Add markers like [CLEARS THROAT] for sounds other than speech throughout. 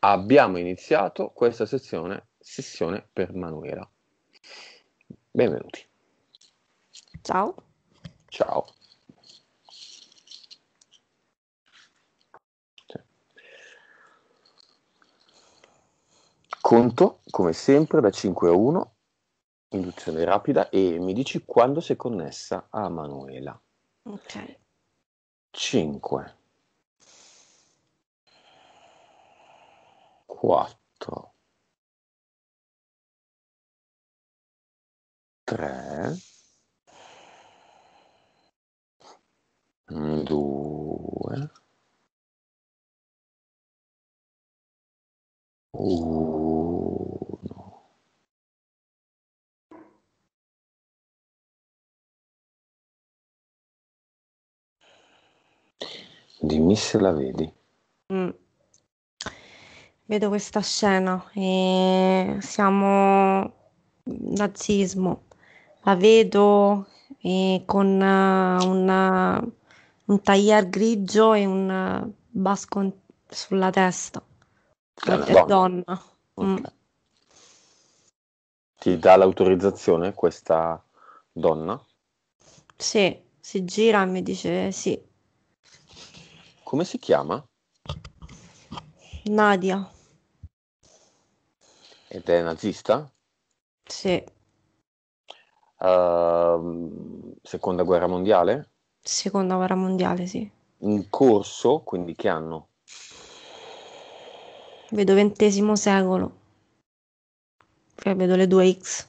abbiamo iniziato questa sessione, sessione per Manuela. Benvenuti. Ciao. Ciao. Conto, come sempre, da 5 a 1, induzione rapida, e mi dici quando sei connessa a Manuela. Ok. 5, 4, 3, 2, 1. Dimmi se la vedi. Mm. Vedo questa scena e siamo nazismo. La vedo e con eh, una- un tailleur grigio e un eh, basco sulla testa. È una donna. donna. Mm. Ok. Ti dà l'autorizzazione questa donna? Sì, si gira e mi dice sì. Come si chiama? Nadia, Ed è nazista? sì, Ehm, seconda guerra mondiale? seconda guerra mondiale, sì. In corso, quindi che anno? Vedo ventesimo secolo, cioè vedo le due X,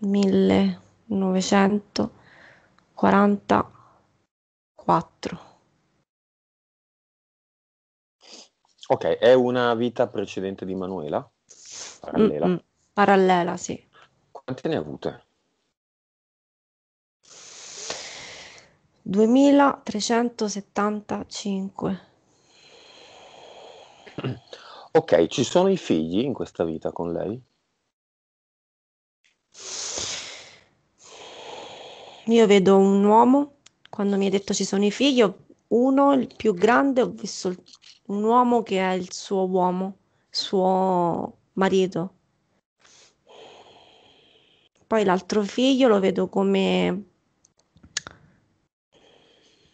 1944. Ok, è una vita precedente di Manuela? Parallela? Mm-mm, Parallela, sì. Quante ne ha avute? 2375. Ok, ci sono i figli in questa vita con lei? Io vedo un uomo, quando mi hai detto ci sono i figli, uno, il più grande, ho visto il- un uomo che è il suo uomo, suo marito. Poi l'altro figlio lo vedo come...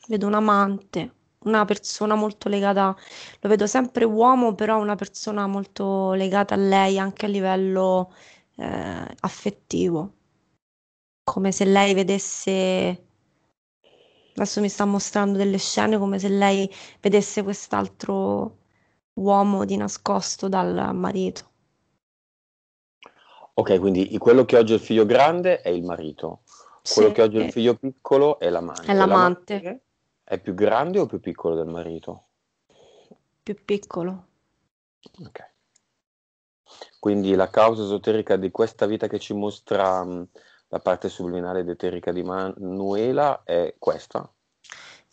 Vedo un amante, una persona molto legata, lo vedo sempre uomo, però una persona molto legata a lei anche a livello eh, affettivo, come se lei vedesse, adesso mi sta mostrando delle scene, come se lei vedesse quest'altro uomo di nascosto dal marito. Ok, quindi quello che oggi è il figlio grande è il marito, quello Sì, che oggi è il figlio piccolo è l'amante. è l'amante, è più grande o più piccolo del marito? più piccolo. Ok. Quindi la causa esoterica di questa vita che ci mostra mh, la parte subliminale ed eterica di Manuela è questa?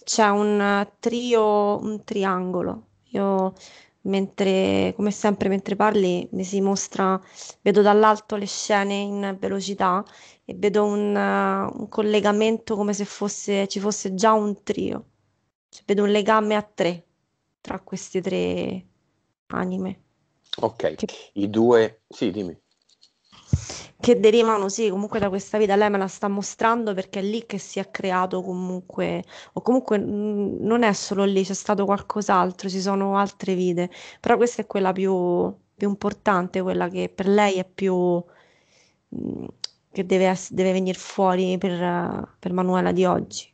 C'è un eh, trio, un triangolo. Io, mentre, come sempre, mentre parli, mi si mostra, vedo dall'alto le scene in velocità e vedo un, eh, un collegamento come se fosse, ci fosse già un trio. Cioè, vedo un legame a tre tra queste tre anime Ok, che, i due... Sì, dimmi. Che derivano, sì, comunque da questa vita. Lei me la sta mostrando perché è lì che si è creato comunque, o comunque mh, non è solo lì, c'è stato qualcos'altro, ci sono altre vite, però questa è quella più, più importante, quella che per lei è più, mh, che deve, ess- deve venire fuori per, per Manuela di oggi.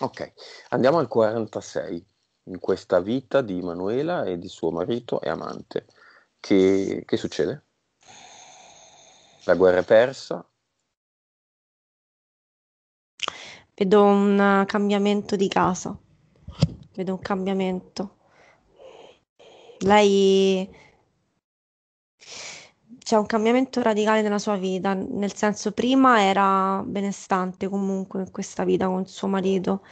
Ok, andiamo al 46, in questa vita di Manuela e di suo marito e amante. Che, che succede? La guerra è persa? Vedo un eh, cambiamento di casa, vedo un cambiamento. Lei c'è un cambiamento radicale nella sua vita, nel senso prima era benestante comunque in questa vita con suo marito,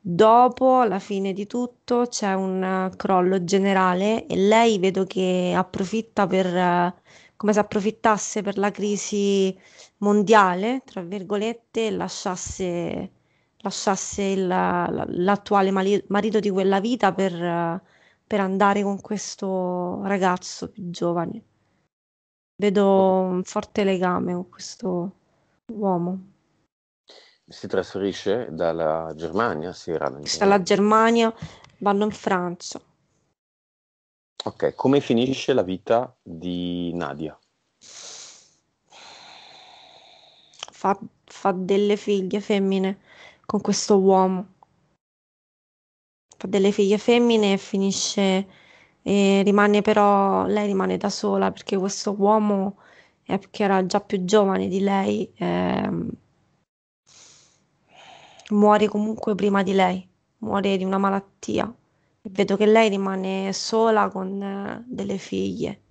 dopo alla fine di tutto c'è un eh, crollo generale e lei vedo che approfitta per, eh, come se approfittasse per la crisi mondiale, tra virgolette, e lasciasse, lasciasse il- la- l'attuale marito di quella vita per, per andare con questo ragazzo più giovane. Vedo un forte legame con questo uomo. Si trasferisce dalla Germania, si era Dalla Germania, vanno in Francia. Ok, come finisce la vita di Nadia? Fa, fa delle figlie femmine con questo uomo. Fa delle figlie femmine e finisce, e rimane però, lei rimane da sola perché questo uomo, eh, che era già più giovane di lei, eh, muore comunque prima di lei, muore di una malattia. Vedo che lei rimane sola con eh, delle figlie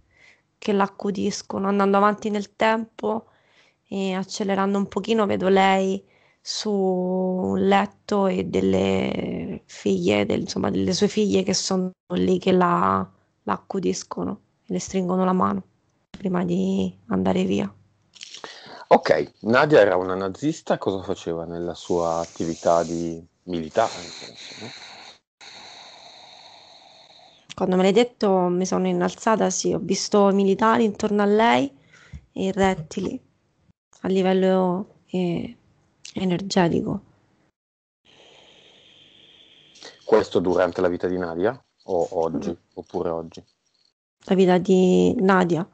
che l'accudiscono, andando avanti nel tempo e accelerando un pochino, vedo lei su un letto e delle figlie, del, insomma, delle sue figlie che sono lì che la, accudiscono e le stringono la mano prima di andare via. Ok, Nadia era una nazista, cosa faceva nella sua attività di militare? No? Quando me l'hai detto mi sono innalzata, sì, ho visto militari intorno a lei e i rettili a livello eh, energetico. Questo durante la vita di Nadia o oggi, mm. oppure oggi? La vita di Nadia.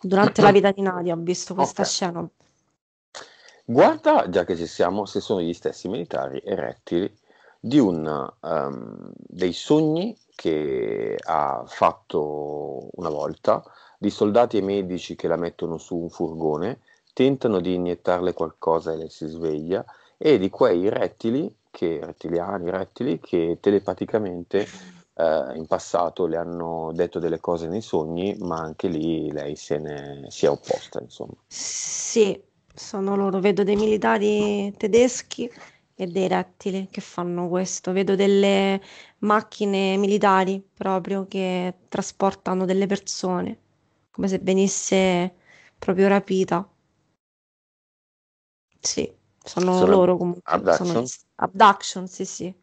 Durante la vita di Nadia ho visto questa okay. scena. Guarda, già che ci siamo, se sono gli stessi militari e rettili di un, um, dei sogni che ha fatto una volta di soldati e medici che la mettono su un furgone, tentano di iniettarle qualcosa e lei si sveglia, e di quei rettili, che, rettiliani, rettili, che telepaticamente eh, in passato le hanno detto delle cose nei sogni, ma anche lì lei se ne si è opposta, insomma. Sì, sono loro, vedo dei militari tedeschi e dei rettili che fanno questo. Vedo delle macchine militari proprio che trasportano delle persone, come se venisse proprio rapita. Sì, sono, sono loro comunque. Abduction? Sono... Abduction, sì, sì.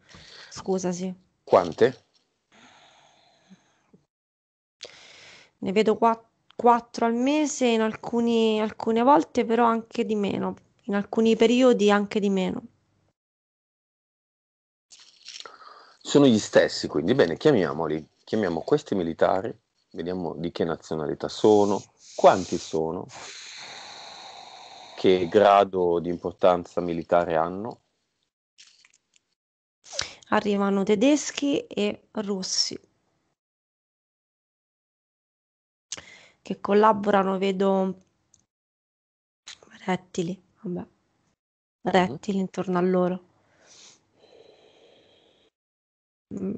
Scusa, sì. Quante? Ne vedo quattro 4 al mese in alcuni, alcune volte, però anche di meno. In alcuni periodi anche di meno. Sono gli stessi, quindi bene, chiamiamoli, chiamiamo questi militari, vediamo di che nazionalità sono, quanti sono, che grado di importanza militare hanno. Arrivano tedeschi e russi che collaborano, vedo rettili, vabbè, rettili intorno a loro. Mm.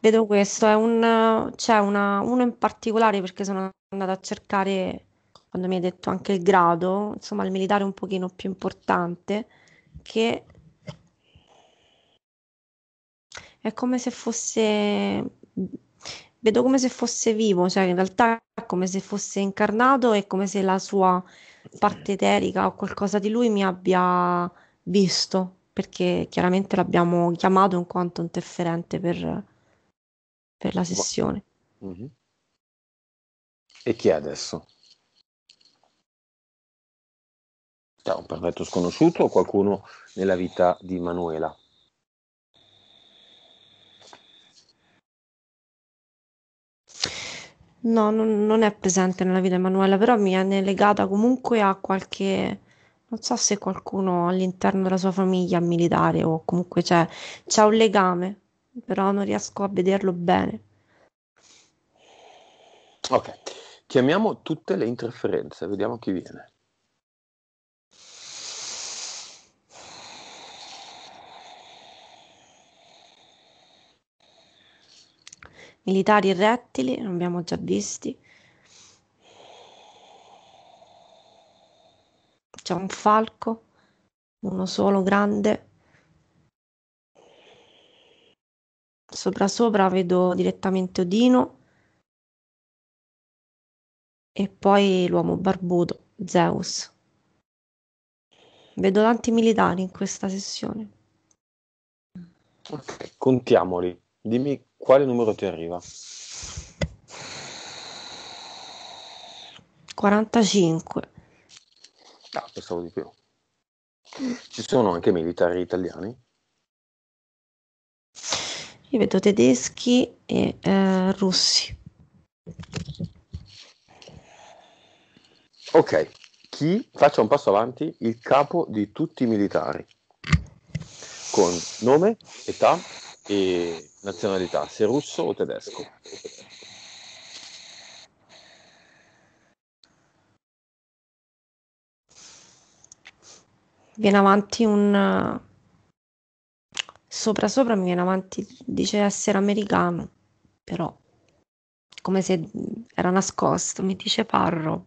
Vedo questo, è un, c'è una, uno in particolare perché sono andata a cercare, quando mi hai detto anche il grado, insomma il militare un pochino più importante, che è come se fosse, vedo come se fosse vivo, cioè in realtà è come se fosse incarnato e come se la sua parte eterica o qualcosa di lui mi abbia visto perché chiaramente l'abbiamo chiamato in quanto interferente per, per la sessione. Mm-hmm. E chi è adesso? È un perfetto sconosciuto o qualcuno nella vita di Manuela? No, non, non è presente nella vita di Manuela, però mi è legata comunque a qualche non so se qualcuno all'interno della sua famiglia è militare o comunque c'è, c'è un legame, però non riesco a vederlo bene. Ok, chiamiamo tutte le interferenze, vediamo chi viene. Militari e rettili, ne abbiamo già visti. C'è un falco, uno solo grande. Sopra sopra vedo direttamente Odino e poi l'uomo barbuto, Zeus. Vedo tanti militari in questa sessione. Ok, contiamoli. Dimmi quale numero ti arriva. 45. Ah, pensavo di più. Ci sono anche militari italiani? Io vedo tedeschi e eh, russi. Ok, chi faccia un passo avanti? Il capo di tutti i militari, con nome, età e nazionalità, se russo o tedesco. Viene avanti un... Sopra sopra mi viene avanti, dice essere americano, però come se era nascosto, mi dice Parrov.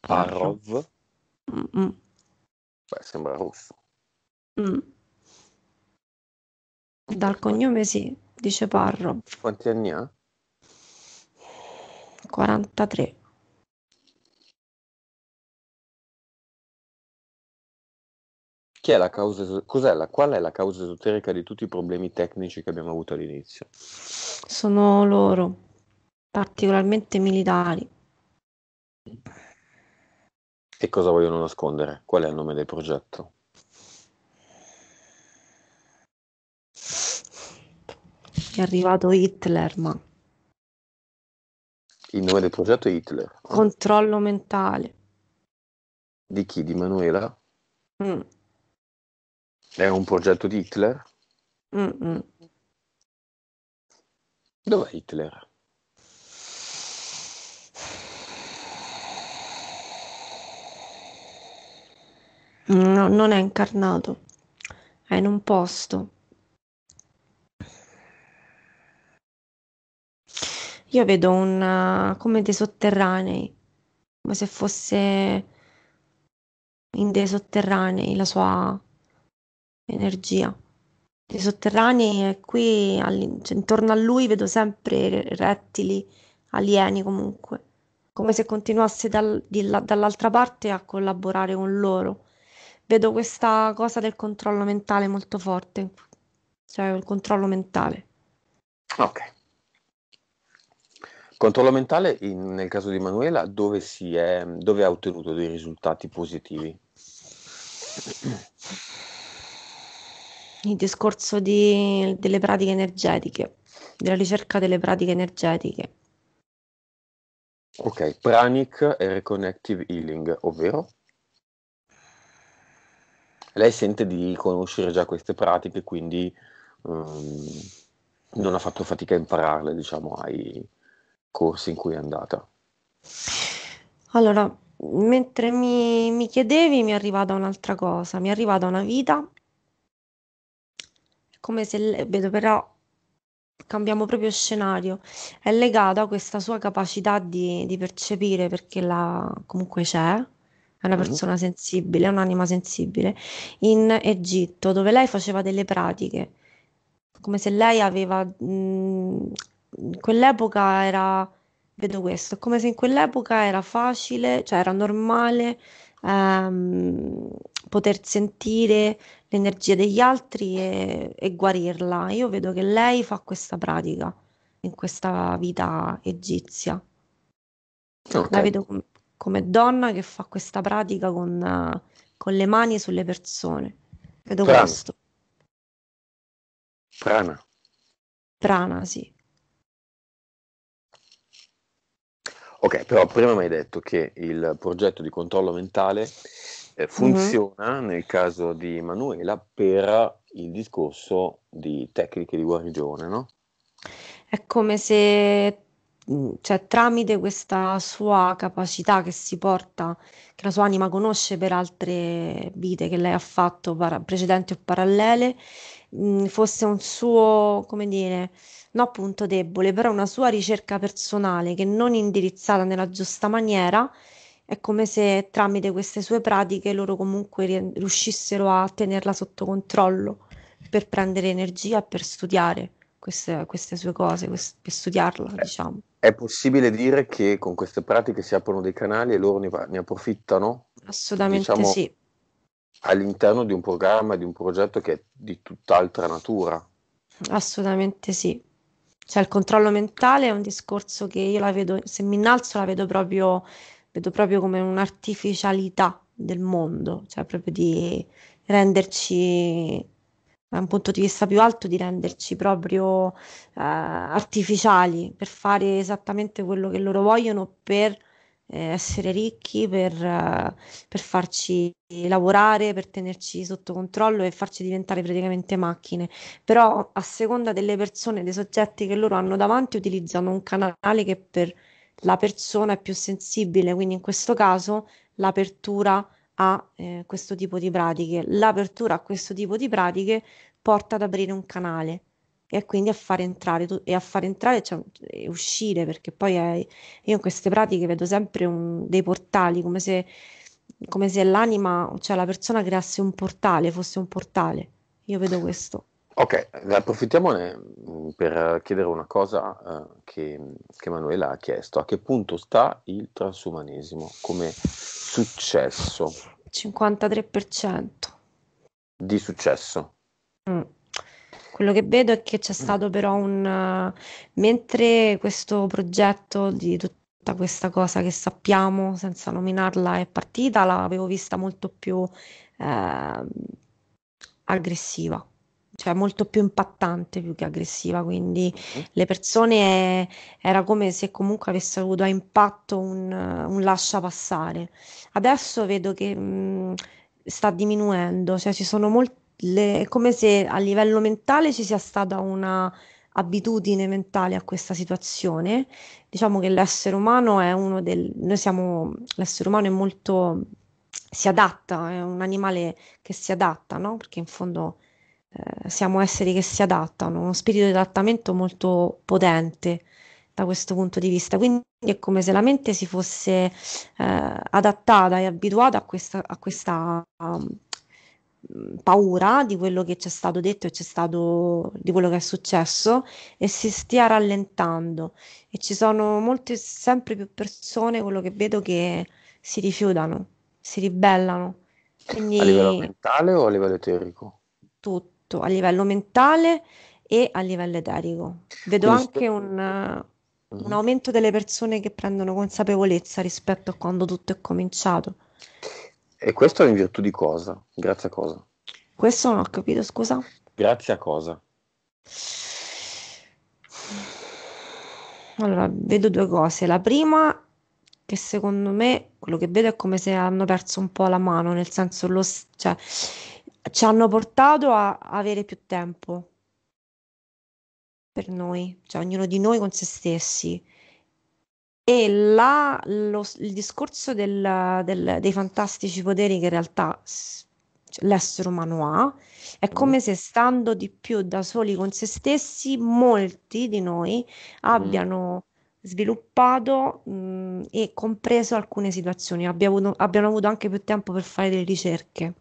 Parrov? Mm-mm. Beh, sembra russo. Mm. Dal cognome sì, dice Parrov. Quanti anni ha? 43. Chi è la causa, cos'è la, qual è la causa esoterica di tutti i problemi tecnici che abbiamo avuto all'inizio? Sono loro, particolarmente militari. E cosa vogliono nascondere? Qual è il nome del progetto? È arrivato Hitler, ma Il nome del progetto è Hitler. controllo mentale. Di chi? Di Manuela? Mm, È un progetto di Hitler? mm, mm. Dov'è Hitler? No, non è incarnato, è in un posto. Io vedo un, eh, come dei sotterranei, come se fosse in dei sotterranei la sua energia. Dei sotterranei e qui all'in- cioè, intorno a lui vedo sempre rettili, alieni comunque, come se continuasse dal- là- dall'altra parte a collaborare con loro. Vedo questa cosa del controllo mentale molto forte, cioè il controllo mentale. Ok. Controllo mentale, in- nel caso di Manuela, dove, si è, dove ha ottenuto dei risultati positivi? [CLEARS THROAT] Il discorso di- delle pratiche energetiche, della ricerca delle pratiche energetiche. Ok, Pranic e Reconnective Healing, ovvero? Lei sente di conoscere già queste pratiche, quindi ehm, non ha fatto fatica a impararle, diciamo, ai corsi in cui è andata. Allora, mentre mi, mi chiedevi, mi è arrivata un'altra cosa, mi è arrivata una vita, come se, le- vedo però, cambiamo proprio scenario, è legata a questa sua capacità di, di percepire, perché la, comunque c'è, è una Mhm. persona sensibile, è un'anima sensibile, in Egitto, dove lei faceva delle pratiche, come se lei aveva, mh, in quell'epoca era, vedo questo, è come se in quell'epoca era facile, cioè era normale ehm, poter sentire l'energia degli altri e, e guarirla. Io vedo che lei fa questa pratica in questa vita egizia. Ok, La vedo com- come donna che fa questa pratica con, eh, con le mani sulle persone. Vedo Prana, questo. prana. Prana, sì. Ok, però prima mi hai detto che il progetto di controllo mentale eh, Mhm. funziona nel caso di Manuela per il discorso di tecniche di guarigione, no? È come se, cioè, tramite questa sua capacità che si porta, che la sua anima conosce per altre vite che lei ha fatto para- precedenti o parallele, mh, fosse un suo, come dire, no punto debole, però una sua ricerca personale che non indirizzata nella giusta maniera, è come se tramite queste sue pratiche loro comunque ri- riuscissero a tenerla sotto controllo per prendere energia e per studiare queste, queste sue cose, quest- per studiarla, diciamo. È possibile dire che con queste pratiche si aprono dei canali e loro ne, ne approfittano, Assolutamente diciamo, sì. all'interno di un programma, di un progetto che è di tutt'altra natura. Assolutamente sì. Cioè il controllo mentale è un discorso che io la vedo, se mi innalzo la vedo proprio, vedo proprio come un'artificialità del mondo, cioè proprio di renderci da un punto di vista più alto di renderci proprio eh, artificiali per fare esattamente quello che loro vogliono per eh, essere ricchi, per, eh, per, farci lavorare, per tenerci sotto controllo e farci diventare praticamente macchine. Però a seconda delle persone, dei soggetti che loro hanno davanti, utilizzano un canale che per la persona è più sensibile, quindi in questo caso l'apertura a eh, questo tipo di pratiche. L'apertura a questo tipo di pratiche porta ad aprire un canale e quindi a fare entrare e a fare entrare cioè, e uscire perché poi è, io in queste pratiche vedo sempre un, dei portali come se, come se l'anima cioè la persona creasse un portale fosse un portale io vedo questo Ok, approfittiamone mm, per chiedere una cosa uh, che, che Manuela ha chiesto. A che punto sta il transumanesimo come successo? 53% di successo. Mm. Quello che vedo è che c'è stato però un... mentre questo progetto di tutta questa cosa che sappiamo, senza nominarla, è partita, l'avevo vista molto più eh, aggressiva cioè molto più impattante più che aggressiva, quindi le persone era come se comunque avessero avuto a impatto un, un lascia passare. Adesso vedo che mh, sta diminuendo, cioè ci sono molti è come se a livello mentale ci sia stata una abitudine mentale a questa situazione. Diciamo che l'essere umano è uno del... Noi siamo... L'essere umano è molto... si adatta, è un animale che si adatta, no? Perché in fondo eh, siamo esseri che si adattano, uno spirito di adattamento molto potente da questo punto di vista. Quindi è come se la mente si fosse eh, adattata e abituata a questa, a questa um, paura di quello che c'è stato detto e c'è stato di quello che è successo e si stia rallentando e ci sono molte sempre più persone quello che vedo che si rifiutano si ribellano Quindi, a livello mentale o a livello eterico? tutto a livello mentale e a livello eterico vedo Quindi, anche un, un aumento delle persone che prendono consapevolezza rispetto a quando tutto è cominciato e questo in virtù di cosa? Grazie a cosa? Questo non ho capito, scusa. Grazie a cosa? Allora, vedo due cose. La prima, che secondo me, quello che vedo è come se hanno perso un po' la mano, nel senso, lo, cioè, ci hanno portato a avere più tempo per noi, cioè ognuno di noi con se stessi. E là lo, il discorso del, del, dei fantastici poteri che in realtà cioè, l'essere umano ha, è mm. come se stando di più da soli con se stessi, molti di noi abbiano sviluppato mh, e compreso alcune situazioni, abbiamo avuto, abbiano avuto anche più tempo per fare delle ricerche.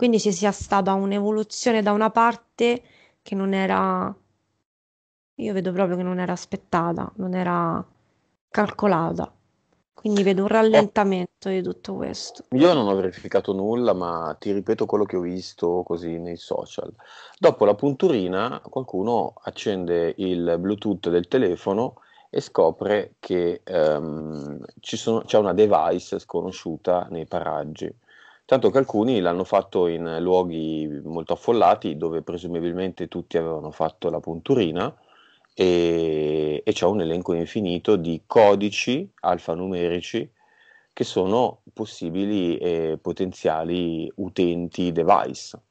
Quindi ci sia stata un'evoluzione da una parte che non era, io vedo proprio che non era aspettata, non era calcolata. Quindi vedo un rallentamento di tutto questo. Io non ho verificato nulla, ma ti ripeto quello che ho visto così nei social. Dopo la punturina, qualcuno accende il Bluetooth del telefono e scopre che um, sono, c'è una device sconosciuta nei paraggi. Tanto che alcuni l'hanno fatto in luoghi molto affollati, dove presumibilmente tutti avevano fatto la punturina e, e c'è un elenco infinito di codici alfanumerici che sono possibili e potenziali utenti device.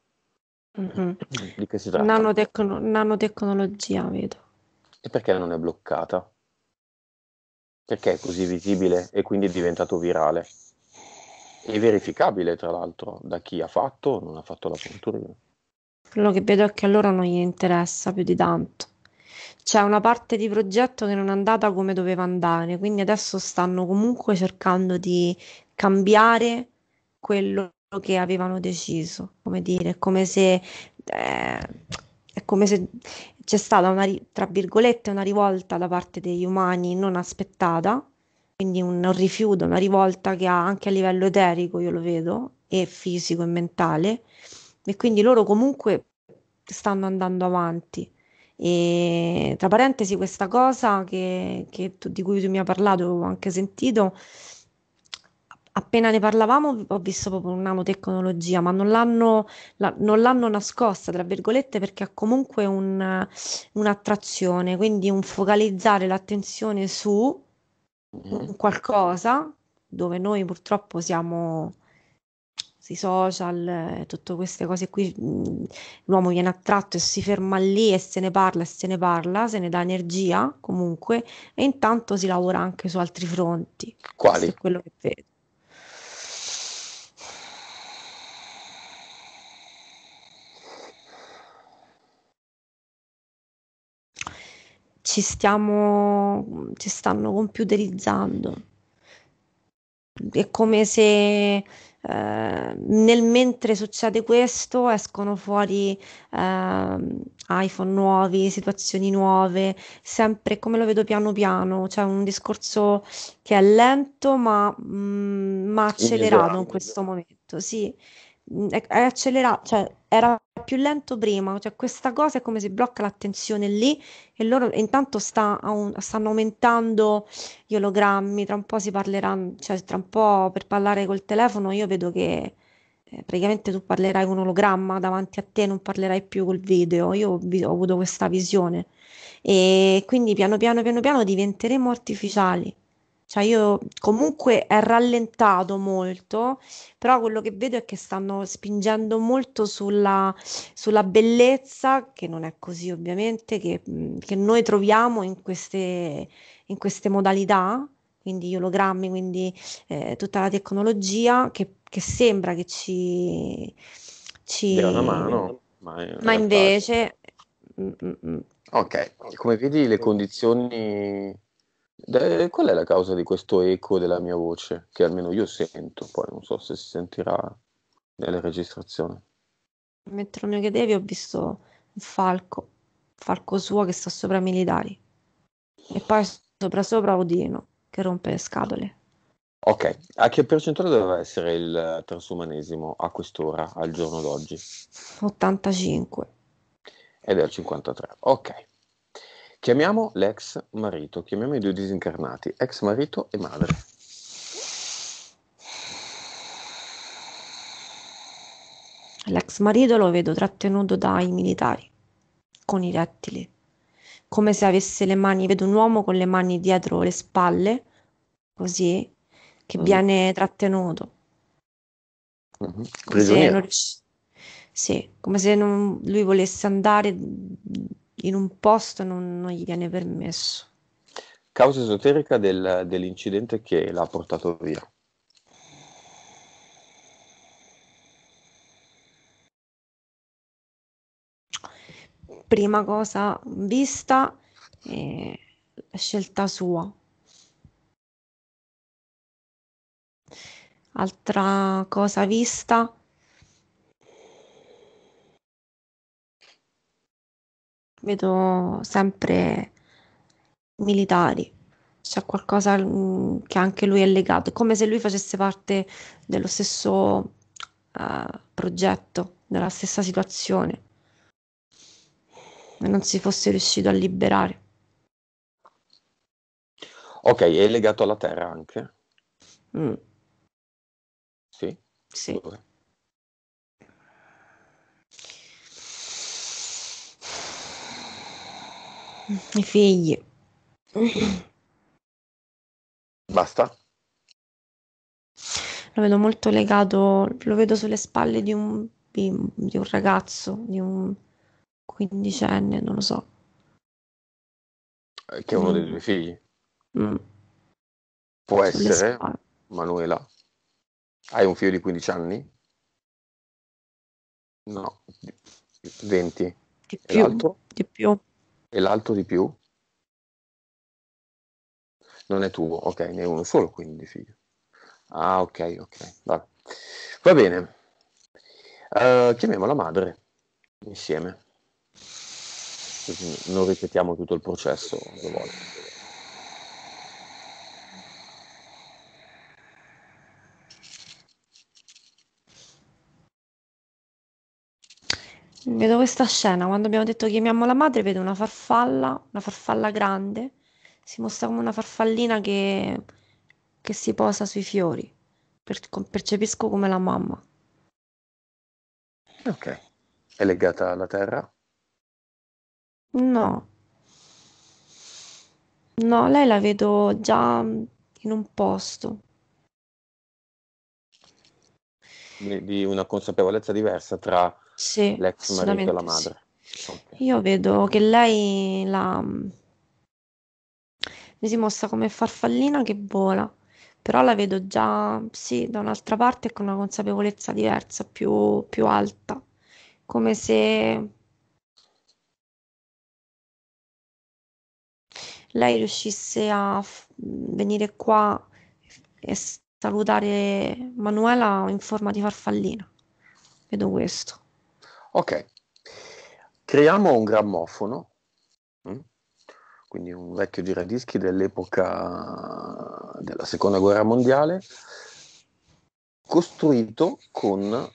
Mm-hmm. Di che si tratta? Nanotecno- nanotecnologia, vedo. E perché non è bloccata? Perché è così visibile e quindi è diventato virale? E verificabile, tra l'altro, da chi ha fatto o non ha fatto la punturina. Quello che vedo è che a loro non gli interessa più di tanto c'è una parte di progetto che non è andata come doveva andare, quindi adesso stanno comunque cercando di cambiare quello che avevano deciso, come dire, è come se, eh, è come se c'è stata una, tra virgolette, una rivolta da parte degli umani non aspettata, quindi un, rifiuto, una rivolta che ha anche a livello eterico, io lo vedo, e fisico e mentale e quindi loro comunque stanno andando avanti. E tra parentesi, questa cosa che, che tu, di cui tu mi hai parlato, ho anche sentito, appena ne parlavamo ho visto proprio una nanotecnologia, ma non l'hanno, la, non l'hanno nascosta, tra virgolette, perché ha comunque un, un'attrazione, quindi un focalizzare l'attenzione su mm-hmm. qualcosa dove noi purtroppo siamo i social, tutte queste cose qui, l'uomo viene attratto e si ferma lì e se ne parla e se ne parla, se ne dà energia comunque e intanto si lavora anche su altri fronti. Quali? Questo è quello che vedo. Ci stiamo, ci stanno computerizzando. È come se eh, nel mentre succede questo escono fuori eh, iPhone nuovi, situazioni nuove, sempre come lo vedo piano piano, c'è cioè un discorso che è lento ma, mm, ma accelerato in questo momento, sì, è, è accelerato, cioè era più lento prima, cioè questa cosa è come se blocca l'attenzione lì e loro intanto sta, stanno aumentando gli ologrammi, tra un po' si parleranno, cioè tra un po' per parlare col telefono io vedo che eh, praticamente tu parlerai con un ologramma davanti a te, non parlerai più col video, io ho, ho avuto questa visione e quindi piano piano piano piano diventeremo artificiali. Cioè io comunque è rallentato molto, però quello che vedo è che stanno spingendo molto sulla, sulla bellezza, che non è così ovviamente, che, che noi troviamo in queste, in queste modalità, quindi gli ologrammi, quindi eh, tutta la tecnologia che, che sembra che ci... ci... una mano, ma, in ma invece... Mm, mm, mm. Ok, come vedi le condizioni De- qual è la causa di questo eco della mia voce? Che almeno io sento, poi non so se si sentirà nelle registrazioni. Mentre lo chiedevi ho visto un falco, falco suo che sta sopra i militari. E poi sopra sopra Odino, che rompe le scatole. Ok, a che percentuale doveva essere il transumanesimo a quest'ora, al giorno d'oggi? 85. Ed è al 53. Ok. Chiamiamo l'ex marito, chiamiamo i due disincarnati, ex marito e madre. L'ex marito lo vedo trattenuto dai militari, con i rettili, come se avesse le mani, vedo un uomo con le mani dietro le spalle, così, che mm. viene trattenuto. Mm-hmm. Prigioniero. Sì, come se non, lui volesse andare in un posto non, non gli viene permesso. Causa esoterica del, dell'incidente che l'ha portato via. Prima cosa vista, eh, scelta sua. Altra cosa vista, vedo sempre militari. C'è qualcosa mm, che anche lui è legato, è come se lui facesse parte dello stesso uh, progetto, della stessa situazione e non si fosse riuscito a liberare. Ok, è legato alla terra anche? Mm. Sì? Sì. Dove? I figli. Basta? Lo vedo molto legato, lo vedo sulle spalle di un, di un ragazzo, di un quindicenne, non lo so. Che è uno mm. dei due figli? Mm. Può sulle essere, spalle. Manuela. Hai un figlio di 15 anni? No, 20. Di più, di più. E l'altro di più? Non è tuo, ok, ne è uno solo quindi figlio. Ah, ok, ok, va, va bene. Uh, chiamiamo la madre insieme. Non ripetiamo tutto il processo due volte. Vedo questa scena, quando abbiamo detto chiamiamo la madre, vedo una farfalla, una farfalla grande, si mostra come una farfallina che, che si posa sui fiori, per- percepisco come la mamma. Ok. È legata alla terra? No, no, lei la vedo già in un posto. Di una consapevolezza diversa tra Sì, l'ex marito e la assolutamente sì. madre. Ok. Io vedo che lei la... mi si mostra come farfallina che vola, però la vedo già, sì, da un'altra parte e con una consapevolezza diversa, più, più alta, come se lei riuscisse a f- venire qua e salutare Manuela in forma di farfallina. Vedo questo. Ok. Creiamo un grammofono, mm? quindi un vecchio giradischi dell'epoca della seconda guerra mondiale, costruito con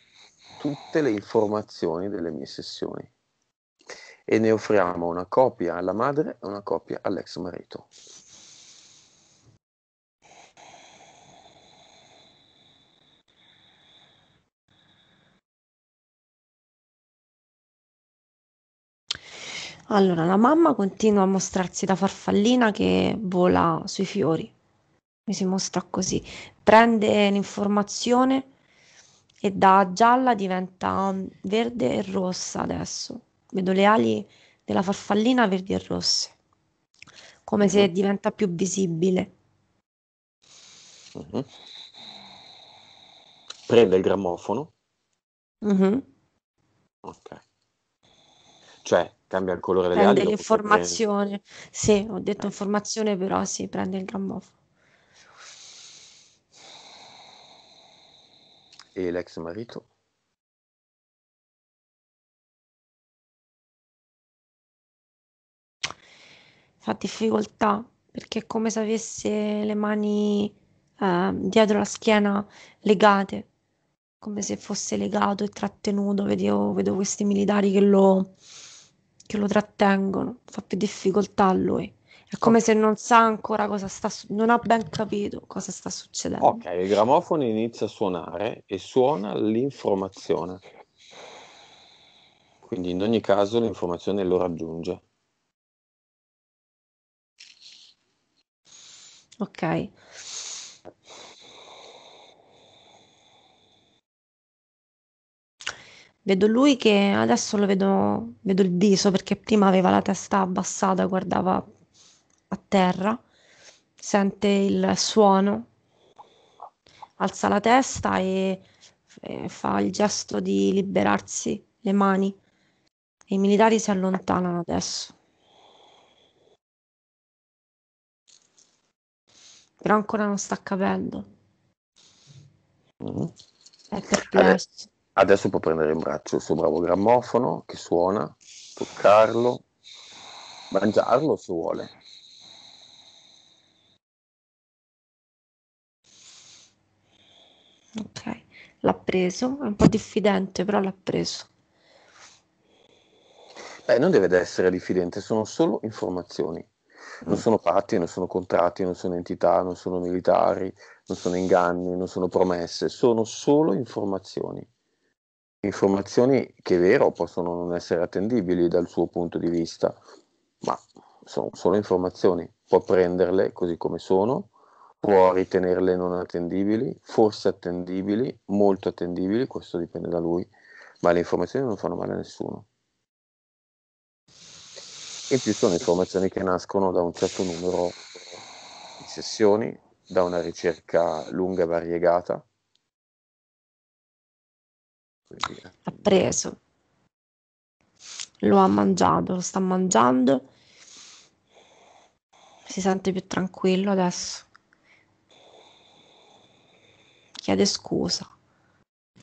tutte le informazioni delle mie sessioni e ne offriamo una copia alla madre e una copia all'ex marito. Allora, la mamma continua a mostrarsi da farfallina che vola sui fiori. Mi si mostra così. Prende l'informazione e da gialla diventa verde e rossa adesso. Vedo le ali della farfallina verdi e rosse, come se diventa più visibile. mhm. Prende il grammofono, Mhm. ok. Cioè cambia il colore delle ali Prende prende... l'informazione. Sì, ho detto eh, informazione, però sì, prende il grammofono. E l'ex marito? fa difficoltà perché è come se avesse le mani eh, dietro la schiena legate, come se fosse legato e trattenuto. Vedo, vedo questi militari che lo, che lo trattengono, fa più difficoltà a lui. È come se non sa ancora cosa sta, non ha ben capito cosa sta succedendo. Ok, il grammofono inizia a suonare e suona l'informazione. Quindi in ogni caso l'informazione lo raggiunge. Ok. Vedo lui che adesso lo vedo, vedo il viso perché prima aveva la testa abbassata, guardava a terra, sente il suono, alza la testa e, e fa il gesto di liberarsi le mani. E i militari si allontanano adesso, però ancora non sta capendo, è perplesso. Adesso può prendere in braccio il suo bravo grammofono che suona, toccarlo, mangiarlo se vuole. Ok, l'ha preso, è un po' diffidente, però l'ha preso. Beh, non deve essere diffidente, sono solo informazioni. Non sono patti, non sono contratti, non sono entità, non sono militari, non sono inganni, non sono promesse, sono solo informazioni. Informazioni che è vero possono non essere attendibili dal suo punto di vista, ma sono solo informazioni. Può prenderle così come sono, può ritenerle non attendibili, forse attendibili, molto attendibili, questo dipende da lui, ma le informazioni non fanno male a nessuno. In più sono informazioni che nascono da un certo numero di sessioni, da una ricerca lunga e variegata. Quindi, L'ha preso, lo ha mangiato, lo sta mangiando, si sente più tranquillo adesso. Chiede scusa,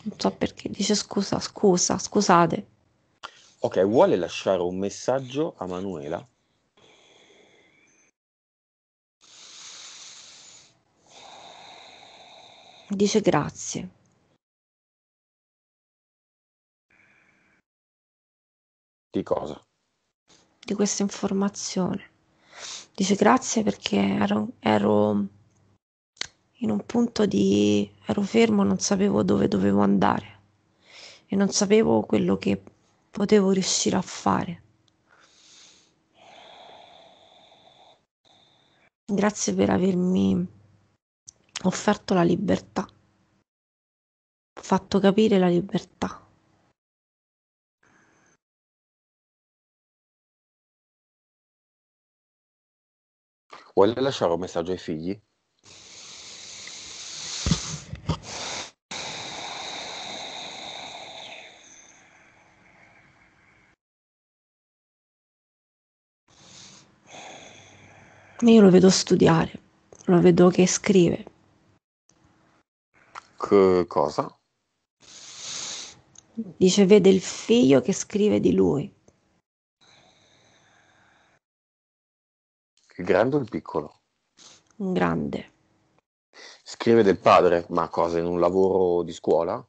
non so perché, dice scusa, scusa, scusate. ok, vuole lasciare un messaggio a Manuela? Dice grazie. Di cosa? Di questa informazione. Dice grazie perché ero, ero in un punto di... ero fermo, non sapevo dove dovevo andare e non sapevo quello che potevo riuscire a fare. Grazie per avermi offerto la libertà, fatto capire la libertà. Vuole lasciare un messaggio ai figli? Io lo vedo studiare, lo vedo che scrive. Che cosa? Dice, vede il figlio che scrive di lui. Il grande o il piccolo? Un grande. Scrive del padre, ma cosa in un lavoro di scuola?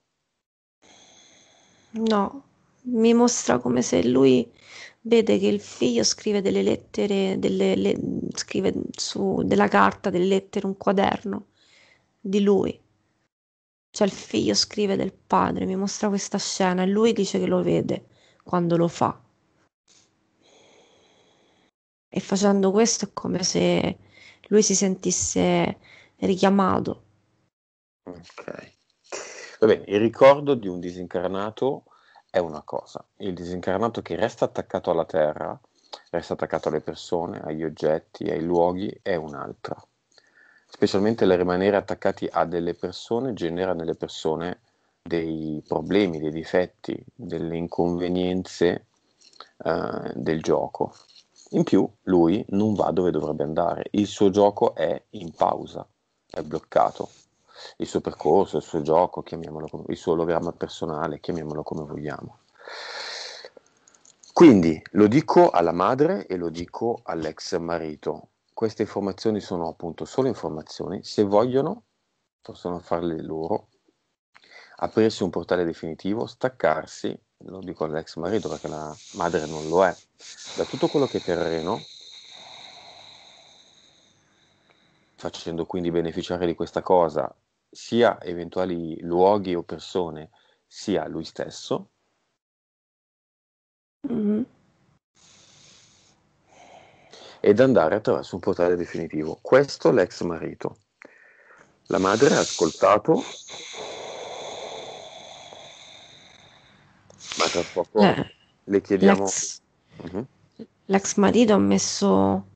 No, mi mostra come se lui vede che il figlio scrive delle lettere, delle, le, scrive su della carta delle lettere, un quaderno di lui. Cioè il figlio scrive del padre, mi mostra questa scena e lui dice che lo vede quando lo fa. E facendo questo è come se lui si sentisse richiamato. Ok. Va il ricordo di un disincarnato è una cosa, il disincarnato che resta attaccato alla terra, resta attaccato alle persone, agli oggetti, ai luoghi, è un'altra. Specialmente il rimanere attaccati a delle persone genera nelle persone dei problemi, dei difetti, delle inconvenienze eh, del gioco. In più, lui non va dove dovrebbe andare, il suo gioco è in pausa, è bloccato il suo percorso, il suo gioco, chiamiamolo, il suo ologramma personale, chiamiamolo come vogliamo. Quindi lo dico alla madre e lo dico all'ex marito. Queste informazioni sono appunto solo informazioni, se vogliono possono farle loro, aprirsi un portale definitivo, staccarsi, lo dico all'ex marito perché la madre non lo è, da tutto quello che è terreno, facendo quindi beneficiare di questa cosa sia eventuali luoghi o persone, sia lui stesso. Mm-hmm. Ed andare attraverso un portale definitivo. Questo l'ex marito. La madre ha ascoltato, ma tra poco eh, le chiediamo... L'ex, uh-huh. l'ex marito ha messo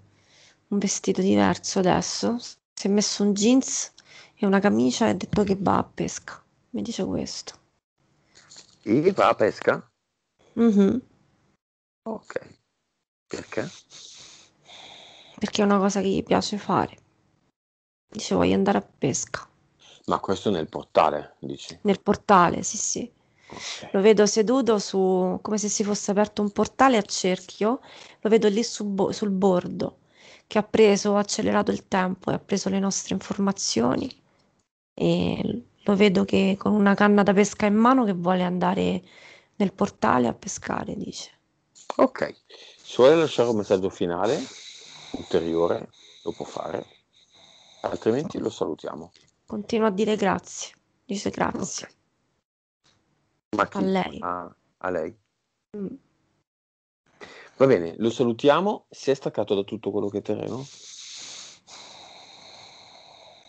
un vestito diverso adesso, si è messo un jeans e una camicia e ha detto che va a pesca. Mi dice questo. E va a pesca? Mm-hmm. Ok. Perché? Perché è una cosa che gli piace fare. Dice voglio andare a pesca. Ma questo nel portale, dici? Nel portale, sì, sì. Lo vedo seduto su come se si fosse aperto un portale a cerchio, lo vedo lì su, sul bordo che ha preso, ha accelerato il tempo e ha preso le nostre informazioni e lo vedo che con una canna da pesca in mano che vuole andare nel portale a pescare, dice. Ok, se vuole lasciare un messaggio finale, ulteriore, lo può fare, altrimenti lo salutiamo. Continua a dire grazie, dice grazie. Okay. Ma chi? A lei. A, a lei. Mm. Va bene, lo salutiamo. Si è staccato da tutto quello che è terreno?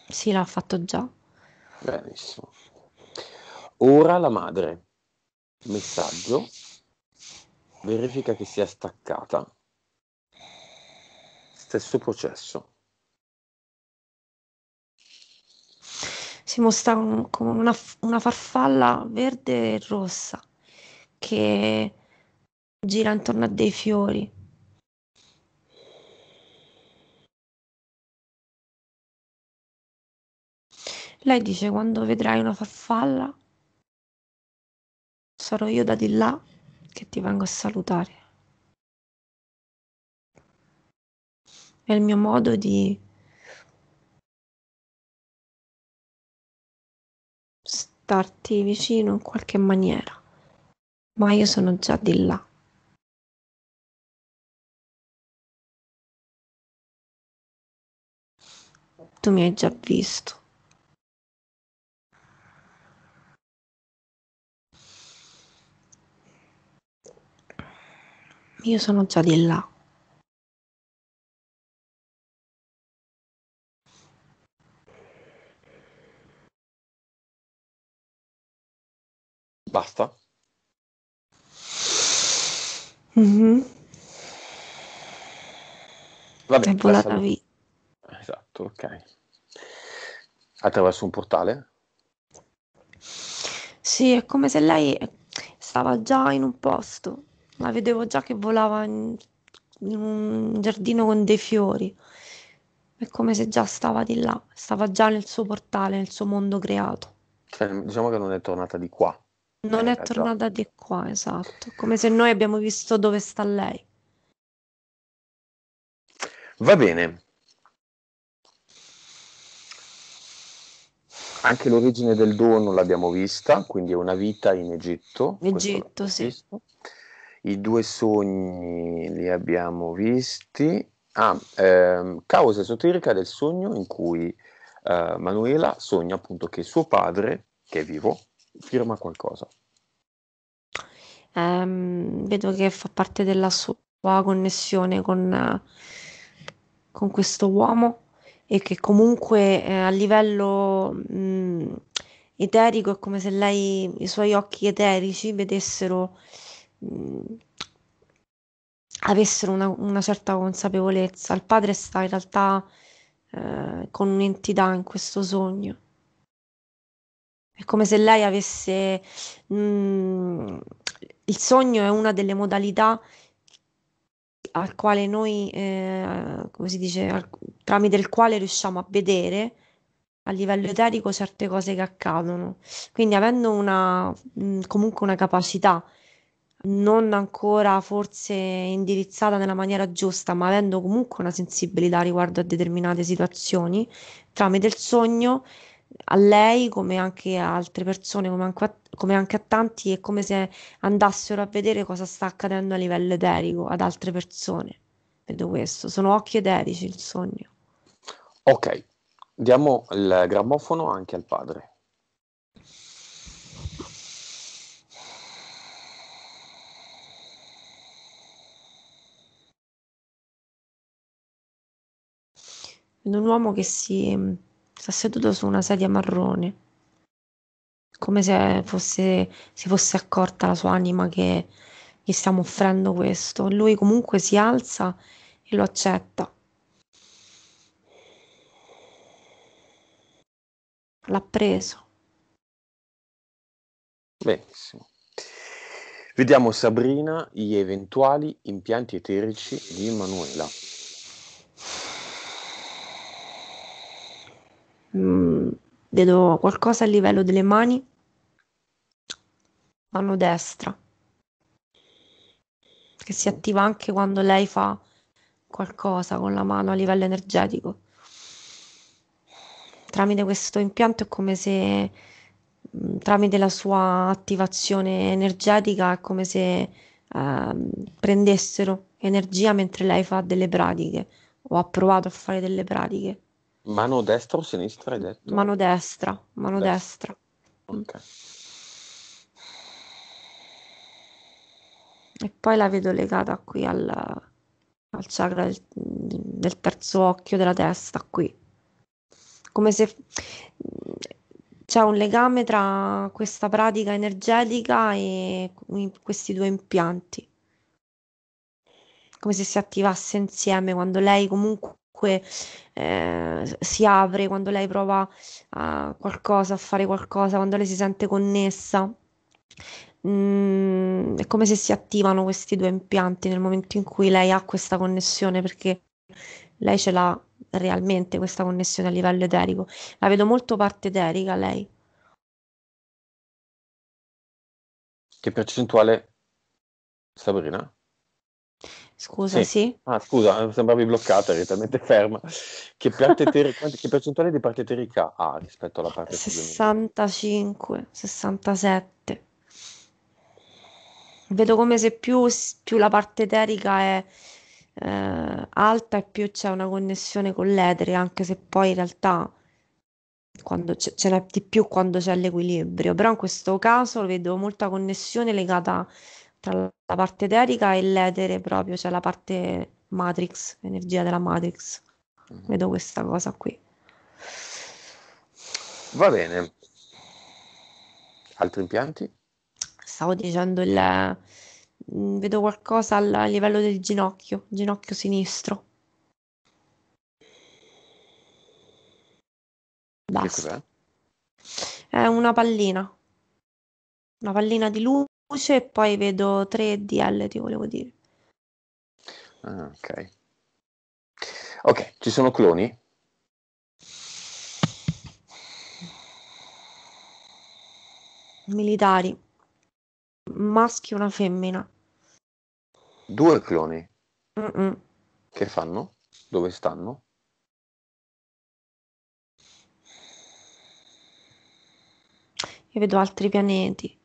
Sì, l'ha fatto già. Benissimo. Ora la madre. Messaggio. Verifica che sia staccata. Stesso processo. Si mostra un, come una, una farfalla verde e rossa che gira intorno a dei fiori. Lei dice quando vedrai una farfalla sarò io da di là che ti vengo a salutare. È il mio modo di portarti vicino in qualche maniera, ma io sono già di là. Tu mi hai già visto. Io sono già di là. Basta? Mhm. Vabbè, È la volata via. Esatto, ok. Attraverso un portale? Sì, è come se lei stava già in un posto. La vedevo già che volava in, in un giardino con dei fiori. È come se già stava di là, stava già nel suo portale, nel suo mondo creato. Cioè, diciamo che non è tornata di qua. Non è Era già. tornata di qua, esatto. Come se noi abbiamo visto dove sta lei. Va bene. Anche l'origine del dono l'abbiamo vista, quindi è una vita in Egitto. Egitto, sì. visto. I due sogni li abbiamo visti. Ah, ehm, causa esoterica del sogno in cui eh, Manuela sogna appunto che suo padre, che è vivo, firma qualcosa. Ehm, vedo che fa parte della sua connessione con, con questo uomo e che comunque eh, a livello mh, eterico è come se lei, i suoi occhi eterici vedessero, mh, avessero una, una certa consapevolezza. Il padre sta in realtà eh, con un'entità in questo sogno. È come se lei avesse... mh, il sogno è una delle modalità al quale noi, eh, come si dice, al- tramite il quale riusciamo a vedere a livello eterico certe cose che accadono. Quindi avendo una, mh, comunque una capacità non ancora forse indirizzata nella maniera giusta, ma avendo comunque una sensibilità riguardo a determinate situazioni, tramite il sogno a lei, come anche a altre persone, come anche a, come anche a tanti, è come se andassero a vedere cosa sta accadendo a livello eterico ad altre persone. Vedo questo, sono occhi eterici il sogno. Ok, diamo il grammofono anche al padre. Vedo un uomo che si sta seduto su una sedia marrone, come se fosse, si fosse accorta la sua anima che gli stiamo offrendo questo. Lui comunque si alza e lo accetta. L'ha preso. Benissimo. Vediamo Sabrina, gli eventuali impianti eterici di Manuela. Vedo qualcosa a livello delle mani, mano destra, che si attiva anche quando lei fa qualcosa con la mano a livello energetico. Tramite questo impianto è come se, mm, tramite la sua attivazione energetica, è come se ehm, prendessero energia mentre lei fa delle pratiche o ha provato a fare delle pratiche. Mano destra o sinistra hai detto? Mano destra, mano Destra. destra. Ok. E poi la vedo legata qui al, al chakra del, del terzo occhio della testa, qui. Come se c'è un legame tra questa pratica energetica e questi due impianti. Come se si attivasse insieme quando lei comunque eh, si apre, quando lei prova a qualcosa, a fare qualcosa, quando lei si sente connessa. Mm, è come se si attivano questi due impianti nel momento in cui lei ha questa connessione, perché lei ce l'ha realmente questa connessione a livello eterico. La vedo molto parte eterica lei. Che percentuale, Sabrina? Scusa, sì? Ah, scusa, sembravi bloccata, eri talmente ferma. Che, parte [LAUGHS] quanti- che percentuale di parte eterica ha rispetto alla parte subliminale? 65, 67. Vedo come se più, più la parte eterica è eh, alta e più c'è una connessione con l'etere, anche se poi in realtà quando c- ce n'è di più quando c'è l'equilibrio, però in questo caso vedo molta connessione legata tra la parte eterica e l'etere proprio, cioè la parte matrix, energia della matrix. Mhm. Vedo questa cosa qui. Va bene. Altri impianti? Stavo dicendo il... mm, Vedo qualcosa al- a livello del ginocchio, ginocchio sinistro. Che Basta. cos'è? È una pallina, una pallina di luce e poi vedo 3 DL, ti volevo dire. Ah, ok. Ok, ci sono cloni? Militari, un maschio e una femmina. Due cloni. Mm-mm. Che fanno? Dove stanno? Io vedo altri pianeti.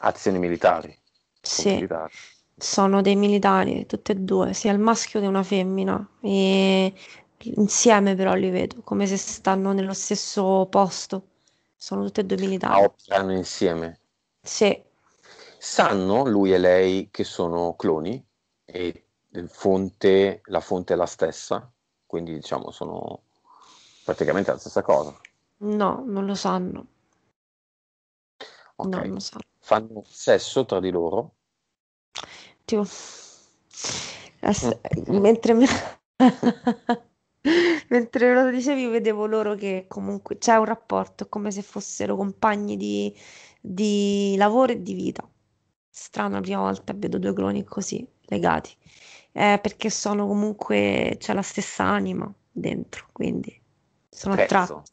Azioni militari. Sì, militari. sono dei militari, tutte e due, sia il maschio che una femmina. E insieme però li vedo, come se stanno nello stesso posto. Sono tutte e due Ah, militari. operano insieme. Sì, Sanno lui e lei che sono cloni e fonte, la fonte è la stessa, quindi diciamo sono praticamente la stessa cosa. no, non lo sanno. Ok. No, non lo sanno. Fanno sesso tra di loro? Tipo, ass- mentre me... [LAUGHS] mentre me lo dicevi, vedevo loro che comunque c'è un rapporto, è come se fossero compagni di, di lavoro e di vita. Strano, la prima volta vedo due cloni così legati. Eh, perché sono comunque, c'è la stessa anima dentro, quindi sono attratti.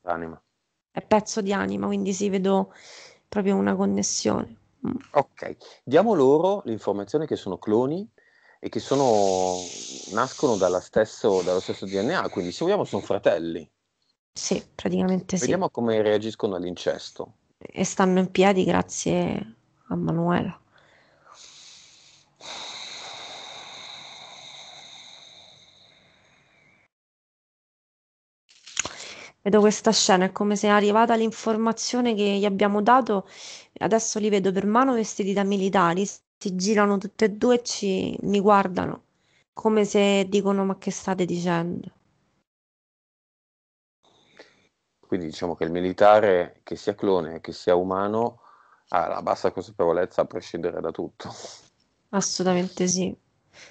È pezzo di anima, quindi si vedo proprio una connessione. Mm. Ok, diamo loro l'informazione che sono cloni e che sono, nascono dalla stesso, dallo stesso DNA, quindi se vogliamo sono fratelli. Sì, praticamente sì. Vediamo come reagiscono all'incesto. E stanno in piedi grazie a Manuela. Vedo questa scena, è come se è arrivata l'informazione che gli abbiamo dato, adesso li vedo per mano vestiti da militari, si girano tutti e due e ci, mi guardano, come se dicono ma che state dicendo? Quindi diciamo che il militare, che sia clone, che sia umano, ha la bassa consapevolezza a prescindere da tutto. Assolutamente sì,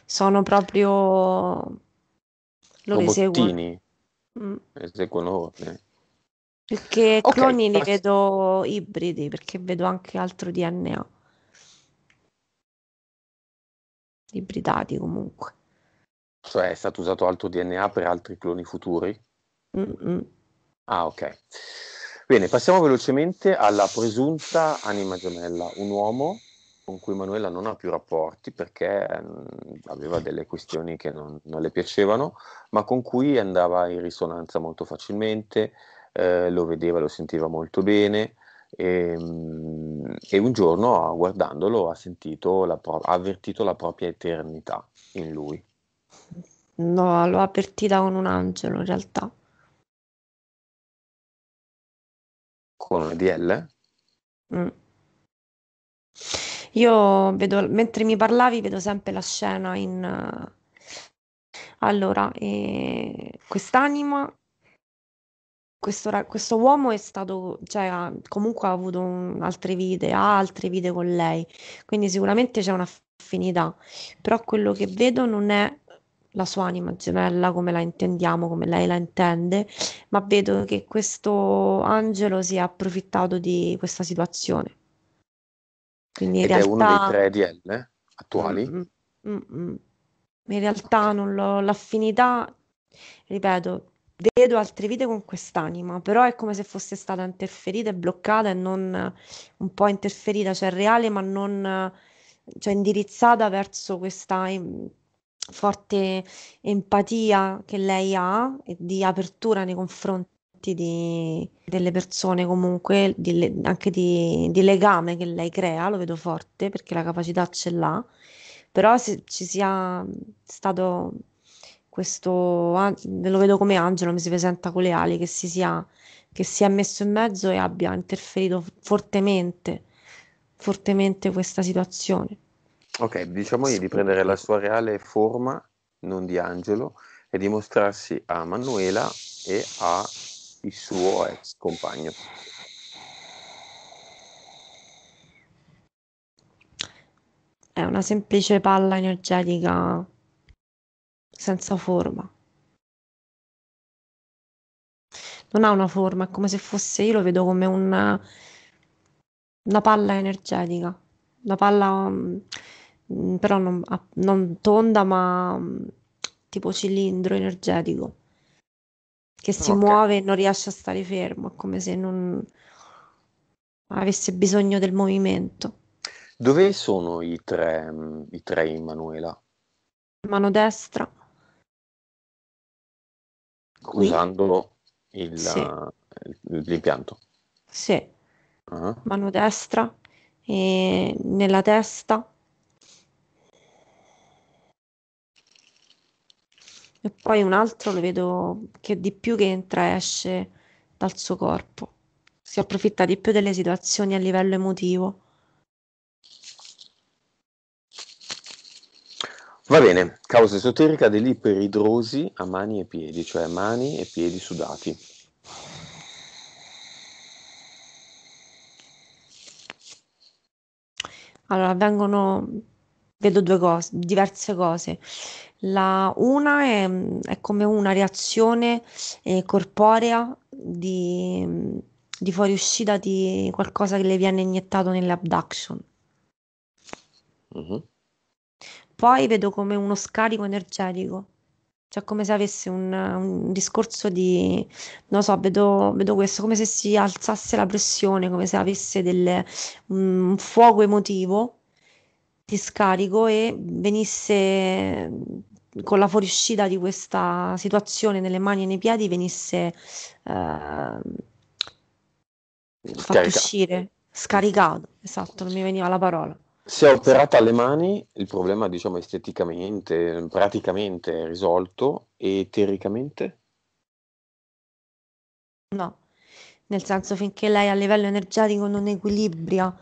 sono proprio... eseguono. Robottini Mm. eseguono ordini. Perché Ok, cloni li pass- vedo ibridi, perché vedo anche altro DNA, ibridati comunque. Cioè è stato usato altro DNA per altri cloni futuri? Mm-mm. Ah, ok. Bene, passiamo velocemente alla presunta anima gemella, un uomo con cui Manuela non ha più rapporti perché mm, aveva delle questioni che non, non le piacevano, ma con cui andava in risonanza molto facilmente, eh, lo vedeva, lo sentiva molto bene e, mm, e un giorno guardandolo ha sentito la pro- ha avvertito la propria eternità in lui. No, l'ho avvertita con un angelo in realtà. Con una DL? Mm. Io vedo, mentre mi parlavi, vedo sempre la scena in... Allora, eh, quest'anima, questo, questo uomo è stato, cioè, ha- comunque ha avuto un- altre vite, ha altre vite con lei, quindi sicuramente c'è un'affinità, però quello che vedo non è la sua anima gemella come la intendiamo, come lei la intende, ma vedo che questo angelo si è approfittato di questa situazione. Quindi in Ed è uno dei realtà... tre DL attuali? Mm, mm, mm, mm. In realtà non l'ho, l'affinità, ripeto, vedo altre vite con quest'anima, però è come se fosse stata interferita e bloccata e non un po' interferita, cioè reale, ma non cioè indirizzata verso questa em, forte empatia che lei ha e di apertura nei confronti di- delle persone, comunque di anche di, di legame che lei crea, lo vedo forte perché la capacità ce l'ha però se ci sia stato questo, lo vedo come angelo, mi si presenta con le ali, che si sia, che si è messo in mezzo e abbia interferito fortemente, fortemente questa situazione. Ok, diciamogli di prendere la sua reale forma, non di angelo, e di mostrarsi a Manuela e a il suo ex compagno. È una semplice palla energetica senza forma. Non ha una forma, è come se fosse, io lo vedo come una, una palla energetica, una palla mm, però non, non tonda ma mm, tipo cilindro energetico che si okay. muove e non riesce a stare fermo, è come se non avesse bisogno del movimento. Dove sono i tre, i tre in Manuela? Mano destra. Usando il, sì. l'impianto? Sì. Uh-huh. Mano destra e nella testa E poi un altro lo vedo che di più che entra e esce dal suo corpo. Si approfitta di più delle situazioni a livello emotivo. Va bene, causa esoterica dell'iperidrosi a mani e piedi, cioè mani e piedi sudati. Allora, vengono, vedo due cose, diverse cose. La una è, è come una reazione eh, corporea di, di fuoriuscita di qualcosa che le viene iniettato nell'abduction. Mhm. Poi vedo come uno scarico energetico, cioè come se avesse un, un discorso di, non so, vedo, vedo questo, come se si alzasse la pressione, come se avesse delle, un fuoco emotivo di scarico e venisse con la fuoriuscita di questa situazione nelle mani e nei piedi venisse eh, fatto uscire, scaricato, esatto, non mi veniva la parola. Se è operata alle mani, il problema, diciamo, esteticamente, praticamente è risolto, e etericamente? No, nel senso finché lei a livello energetico non equilibria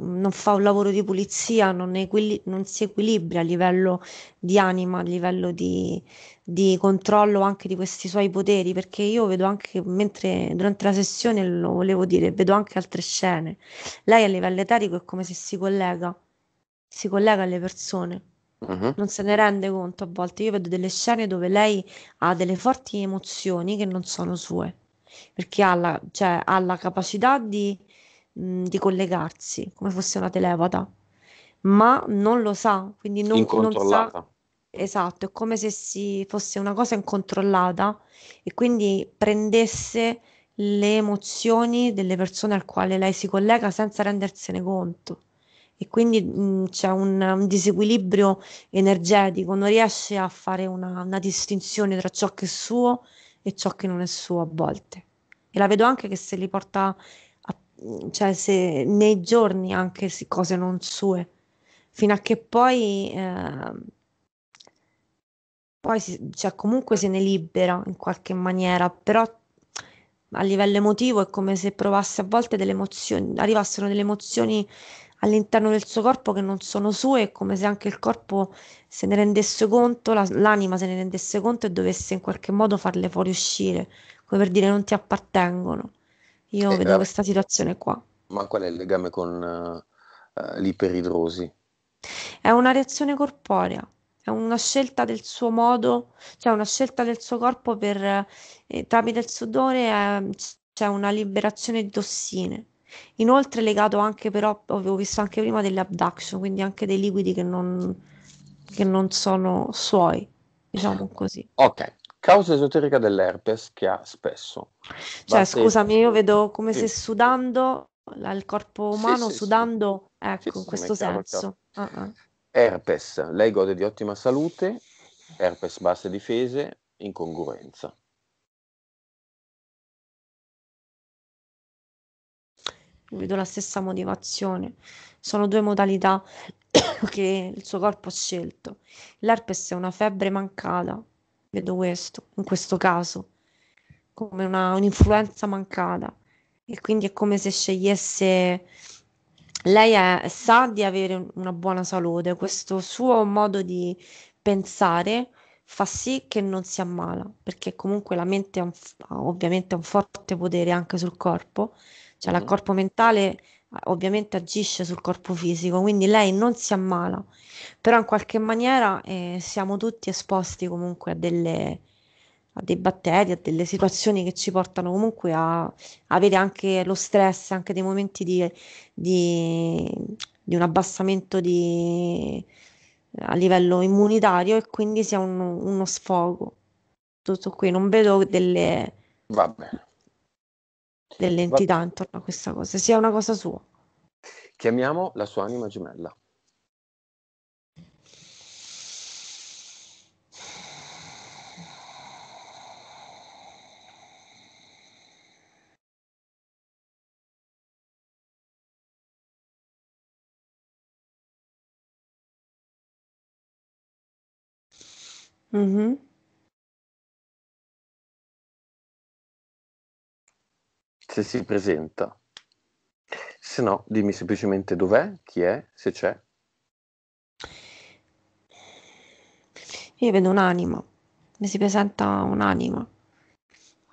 non fa un lavoro di pulizia, non, equil- non si equilibra a livello di anima, a livello di, di, controllo anche di questi suoi poteri, perché io vedo anche, mentre durante la sessione lo volevo dire, vedo anche altre scene. Lei a livello eterico è come se si collega, si collega alle persone. Uh-huh. Non se ne rende conto a volte. Io vedo delle scene dove lei ha delle forti emozioni che non sono sue, perché ha la, cioè, ha la capacità di mh, di collegarsi, come fosse una telepata, ma non lo sa, quindi non, non sa. Esatto, è come se si fosse una cosa incontrollata e quindi prendesse le emozioni delle persone al quale lei si collega senza rendersene conto. E quindi mh, c'è un, un, disequilibrio energetico, non riesce a fare una, una distinzione tra ciò che è suo e ciò che non è suo a volte. E la vedo anche che se li porta cioè se nei giorni anche si, cose non sue, fino a che poi, eh, poi si, cioè comunque se ne libera in qualche maniera, però a livello emotivo è come se provasse a volte delle emozioni, arrivassero delle emozioni all'interno del suo corpo che non sono sue, è come se anche il corpo se ne rendesse conto, la, l'anima se ne rendesse conto e dovesse in qualche modo farle fuoriuscire, come per dire non ti appartengono. Io Eh, vedo eh, questa situazione qua. ma qual è il legame con eh, l'iperidrosi? È una reazione corporea, è una scelta del suo modo, cioè una scelta del suo corpo per, eh, tramite il sudore, eh, c'è una liberazione di tossine. Inoltre legato anche però, avevo visto anche prima delle abduction, quindi anche dei liquidi che non, che non sono suoi, diciamo così. Ok, Causa esoterica dell'herpes che ha spesso. Cioè, scusami, io vedo come sì. se sudando il corpo umano, sì, sì, sudando, ecco, in questo senso. Uh-uh. Herpes, lei gode di ottima salute, herpes basse difese, incongruenza. Vedo la stessa motivazione. Sono due modalità [COUGHS] che il suo corpo ha scelto. L'herpes è una febbre mancata, vedo questo, in questo caso, come una, un'influenza mancata. E quindi è come se scegliesse lei è, sa di avere una buona salute, questo suo modo di pensare fa sì che non si ammala, perché comunque la mente ha un, ovviamente ha un forte potere anche sul corpo, cioè mm-hmm. il corpo mentale ovviamente agisce sul corpo fisico, quindi lei non si ammala, però in qualche maniera eh, siamo tutti esposti comunque a delle a dei batteri, a delle situazioni che ci portano comunque a avere anche lo stress, anche dei momenti di, di, di un abbassamento di, a livello immunitario e quindi sia un, uno sfogo. Tutto qui, non vedo delle, delle entità intorno a questa cosa, sia una cosa sua. Chiamiamo la sua anima gemella. Mh-mh. Se si presenta. Se no, dimmi semplicemente dov'è, chi è, se c'è. Io vedo un'anima, mi si presenta un'anima,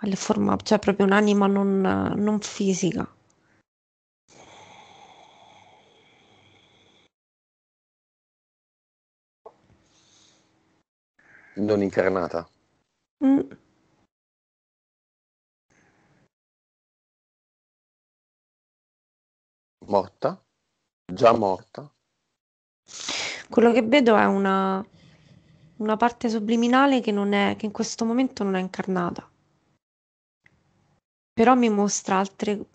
alle forma cioè proprio un'anima non non fisica. Non incarnata. Mm. Morta? Già morta? Quello che vedo è una, una parte subliminale che, non è, che in questo momento non è incarnata. Però mi mostra altre...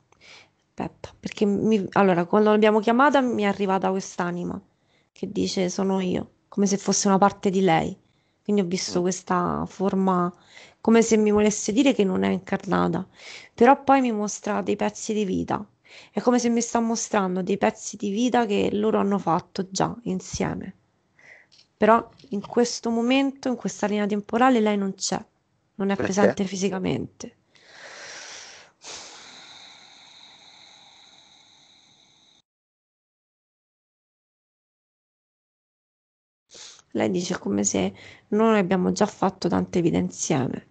Aspetta, perché mi... allora, quando l'abbiamo chiamata mi è arrivata quest'anima che dice sono io, come se fosse una parte di lei. Quindi ho visto mm. questa forma come se mi volesse dire che non è incarnata, però poi mi mostra dei pezzi di vita. È come se mi sta mostrando dei pezzi di vita che loro hanno fatto già insieme. Però in questo momento, in questa linea temporale, lei non c'è, non è Perché? presente fisicamente. Lei dice come se noi abbiamo già fatto tante vite insieme.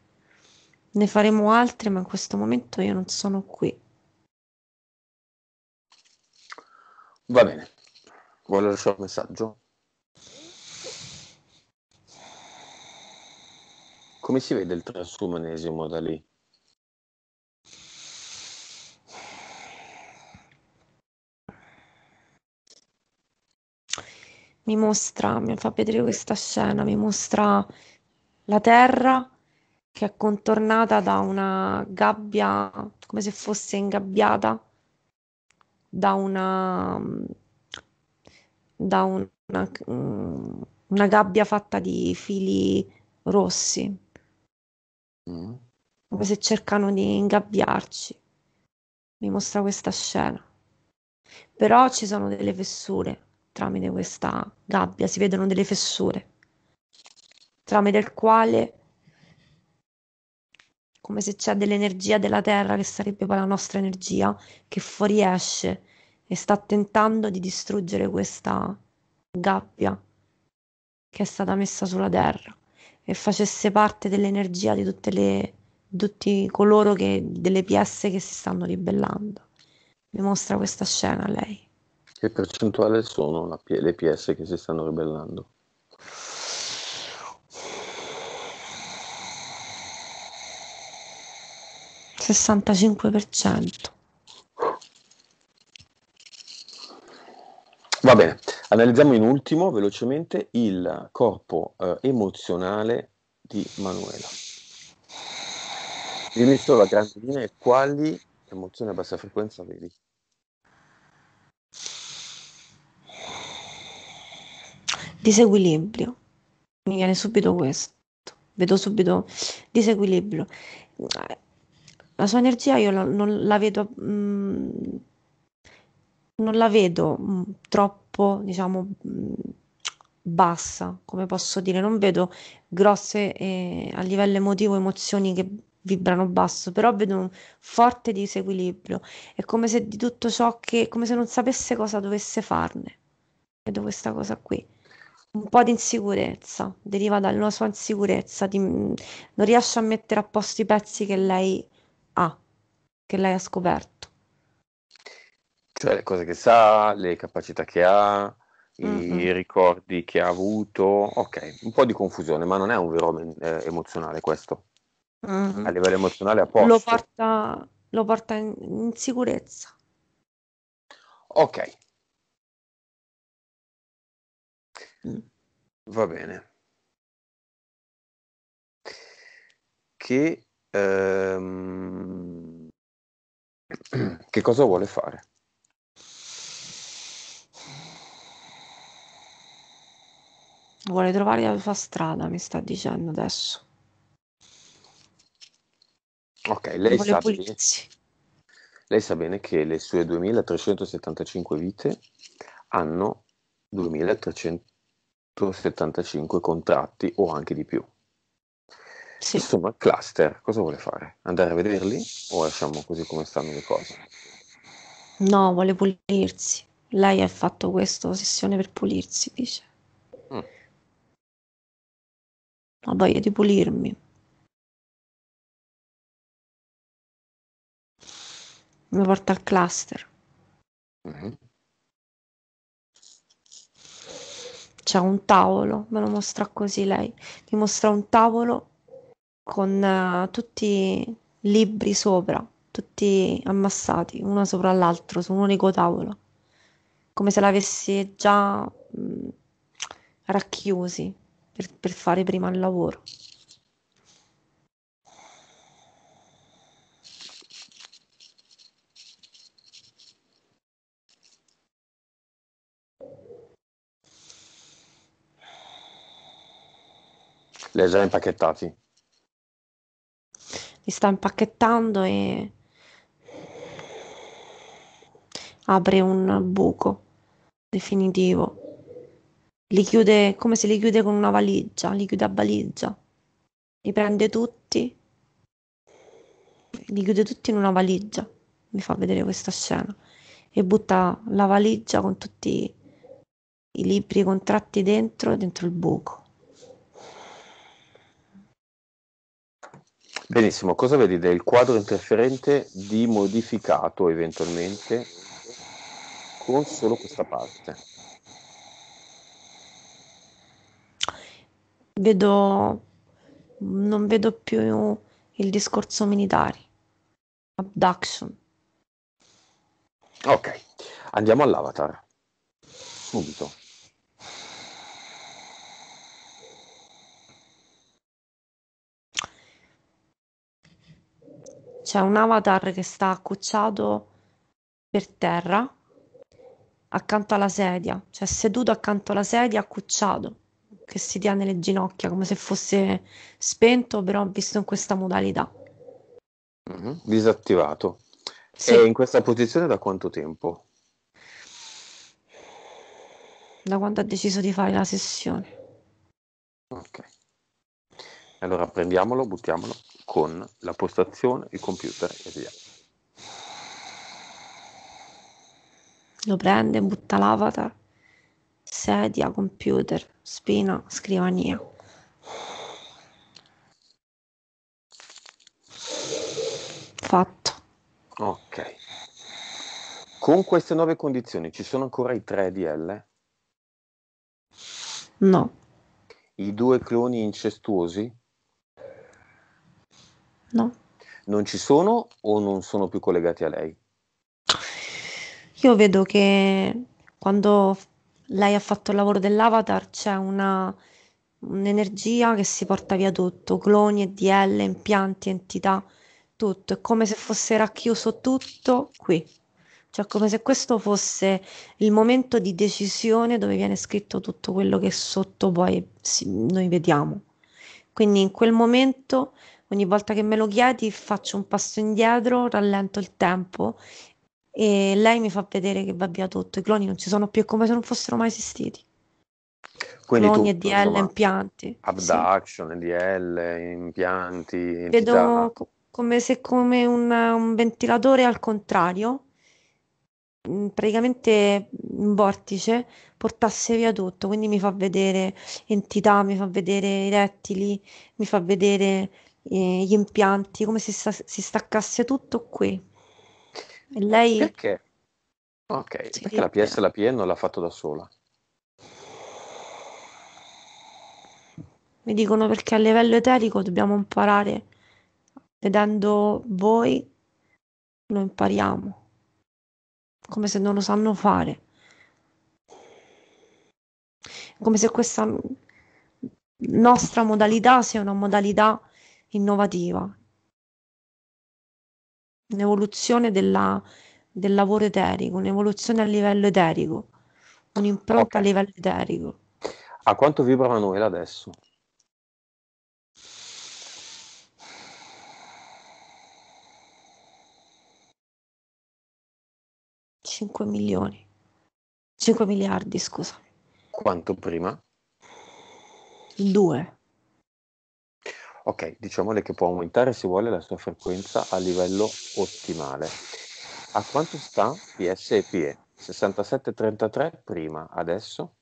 Ne faremo altre, ma in questo momento io non sono qui. Va bene. Vuole lasciare un messaggio? Come si vede il transumanesimo da lì? Mi mostra, mi fa vedere questa scena, mi mostra la terra che è contornata da una gabbia, come se fosse ingabbiata da una, da una, una gabbia fatta di fili rossi, mm. come se cercano di ingabbiarci. Mi mostra questa scena. Però ci sono delle fessure tramite questa gabbia, si vedono delle fessure, tramite il quale, come se c'è dell'energia della Terra, che sarebbe poi la nostra energia, che fuoriesce e sta tentando di distruggere questa gabbia che è stata messa sulla Terra e facesse parte dell'energia di tutte le tutti coloro che delle PS che si stanno ribellando. Mi mostra questa scena lei. Che percentuale sono la, le PS che si stanno ribellando? Sessantacinque per cento. Va bene, analizziamo in ultimo velocemente il corpo eh, emozionale di Manuela. Dimmi solo la grande linea e quali emozioni a bassa frequenza vedi? Disequilibrio. Mi viene subito questo. Vedo subito disequilibrio. La sua energia io la, non la vedo, mh, mm, non la vedo mh, mm, troppo diciamo, mh, bassa, come posso dire, non vedo grosse eh, a livello emotivo emozioni che vibrano basso, però vedo un forte disequilibrio. È come se di tutto ciò che, come se non sapesse cosa dovesse farne. Vedo questa cosa qui. Un po' di insicurezza, deriva dalla sua insicurezza, di, non riesce a mettere a posto i pezzi che lei ha, che lei ha scoperto. Cioè le cose che sa, le capacità che ha, mm-hmm. i ricordi che ha avuto, ok, un po' di confusione, ma non è un vero eh, emozionale questo. Mm-hmm. A livello emozionale a posto. Lo porta, lo porta in, in sicurezza. Ok. Va bene. Che, ehm... [CLEARS THROAT] che cosa vuole fare? Vuole trovare la sua strada, mi sta dicendo adesso. Ok, lei sa, bene, lei sa bene che le sue 2375 vite hanno 2375 contratti o anche di più. Sì. Insomma, cluster, cosa vuole fare? Andare a vederli o lasciamo così come stanno le cose? No, vuole pulirsi. Lei ha fatto questa sessione per pulirsi, dice. Mm. Ho voglia di pulirmi. Mi porta al cluster. Mm-hmm. C'è un tavolo, me lo mostra così lei. Mi mostra un tavolo con uh, tutti libri sopra, tutti ammassati, uno sopra l'altro, su un unico tavolo. Come se l'avessi già mh, mm, racchiusi per, per fare prima il lavoro. Li hai già impacchettati? Li sta impacchettando e apre un buco definitivo. Li chiude come se li chiude con una valigia, li chiude a valigia. Li prende tutti, li chiude tutti in una valigia. Mi fa vedere questa scena. E butta la valigia con tutti i libri contratti dentro, dentro il buco. Benissimo, cosa vedi del quadro interferente di modificato eventualmente con solo questa parte? Vedo, non vedo più il discorso militare. Abduction. Ok, andiamo all'avatar. Subito. C'è un avatar che sta accucciato per terra accanto alla sedia, cioè seduto accanto alla sedia accucciato, che si tiene le ginocchia come se fosse spento, però visto in questa modalità. Mm-hmm. Disattivato. Sì. E in questa posizione da quanto tempo? Da quando ha deciso di fare la sessione. Ok. Allora prendiamolo, buttiamolo con la postazione, il computer e via. Lo prende, butta l'avatar, sedia, computer, spina, scrivania. Fatto. Ok. Con queste nuove condizioni ci sono ancora i 3 DL? No. I due cloni incestuosi? No. Non ci sono o non sono più collegati a lei? Io vedo che quando lei ha fatto il lavoro dell'avatar c'è una, un'energia che si porta via tutto, cloni, EDL, impianti, entità, tutto. È come se fosse racchiuso tutto qui. Cioè come se questo fosse il momento di decisione dove viene scritto tutto quello che sotto poi si, noi vediamo. Quindi in quel momento Ogni volta che me lo chiedi faccio un passo indietro, rallento il tempo e lei mi fa vedere che va via tutto, i cloni non ci sono più, è come se non fossero mai esistiti. Quindi Cloni, tutto, EDL, impianti. Sì. abduction, EDL, impianti, entità. Vedo co- come se come un, un ventilatore al contrario, mm, praticamente in vortice, portasse via tutto. Quindi mi fa vedere entità, mi fa vedere i rettili, mi fa vedere eh, gli impianti, come se sta- si staccasse tutto qui. E lei Perché? Ok, si perché la. PS e la PE non l'ha fatto da sola? Mi dicono perché a livello eterico dobbiamo imparare, vedendo voi lo impariamo, come se non lo sanno fare, come se questa nostra modalità sia una modalità innovativa, un'evoluzione della- del lavoro eterico, un'evoluzione a livello eterico, un'impronta a livello eterico. A quanto vibra Manuela adesso? Cinque milioni, 5 miliardi, scusa, Quanto prima? due. Ok, diciamole che può aumentare se vuole la sua frequenza a livello ottimale. A quanto sta PS e PE? 67,33 prima, adesso?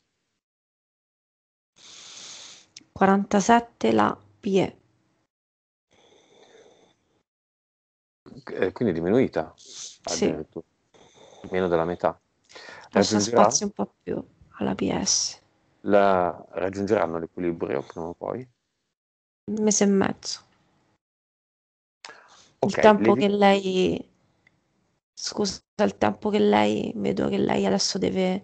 47 la PE. Eh, quindi diminuita Sì, meno della metà. lascia spazio un po' più alla PS. la, raggiungeranno l'equilibrio prima o poi? Un mese e mezzo. Il Ok, le tempo che lei, scusa, il tempo che lei, vedo che lei adesso deve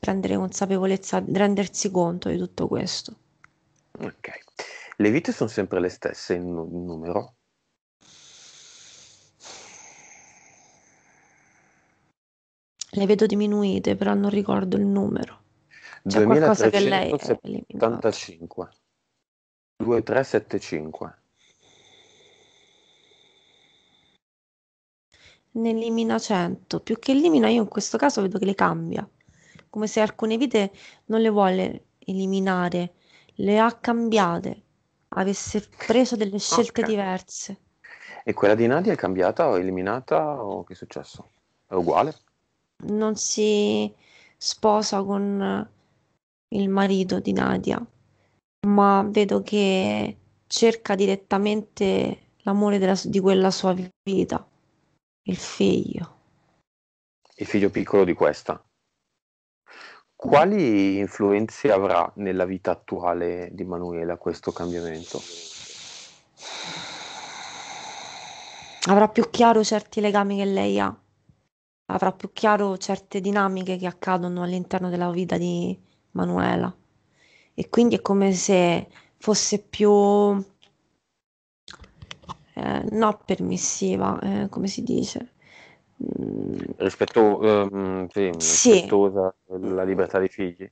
prendere consapevolezza, rendersi conto di tutto questo. ok. Le vite sono sempre le stesse in, nu- in numero? Le vedo diminuite, però non ricordo il numero. C'è qualcosa che lei ha eliminato. 2375. 2375. Ne elimina 100. Più che elimina, io in questo caso vedo che le cambia. Come se alcune vite non le vuole eliminare, le ha cambiate. Avesse preso delle scelte Ok. diverse. E quella di Nadia è cambiata o eliminata o che è successo? È uguale? Non si sposa con il marito di Nadia, ma vedo che cerca direttamente l'amore della- di quella sua vita, il figlio. Il figlio piccolo di questa. Quali influenze avrà nella vita attuale di Manuela questo cambiamento? Avrà più chiaro certi legami che lei ha, avrà più chiaro certe dinamiche che accadono all'interno della vita di Manuela. E quindi è come se fosse più, eh, no permissiva, eh, come si dice? Mm, Rispetto, ehm, sì, Sì. rispettosa della libertà dei figli?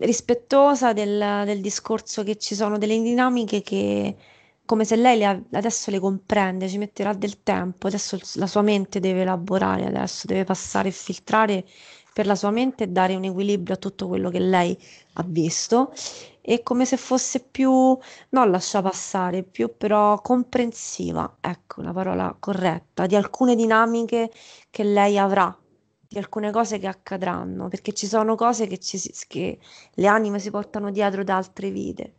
rispettosa del, del discorso che ci sono delle dinamiche che, come se lei le adesso le comprende, ci metterà del tempo, adesso la sua mente deve elaborare, adesso deve passare e filtrare per la sua mente e dare un equilibrio a tutto quello che lei ha visto. È come se fosse più, non lascia passare, più però comprensiva, ecco la parola corretta, di alcune dinamiche che lei avrà, di alcune cose che accadranno, perché ci sono cose che, ci che le anime si portano dietro da altre vite,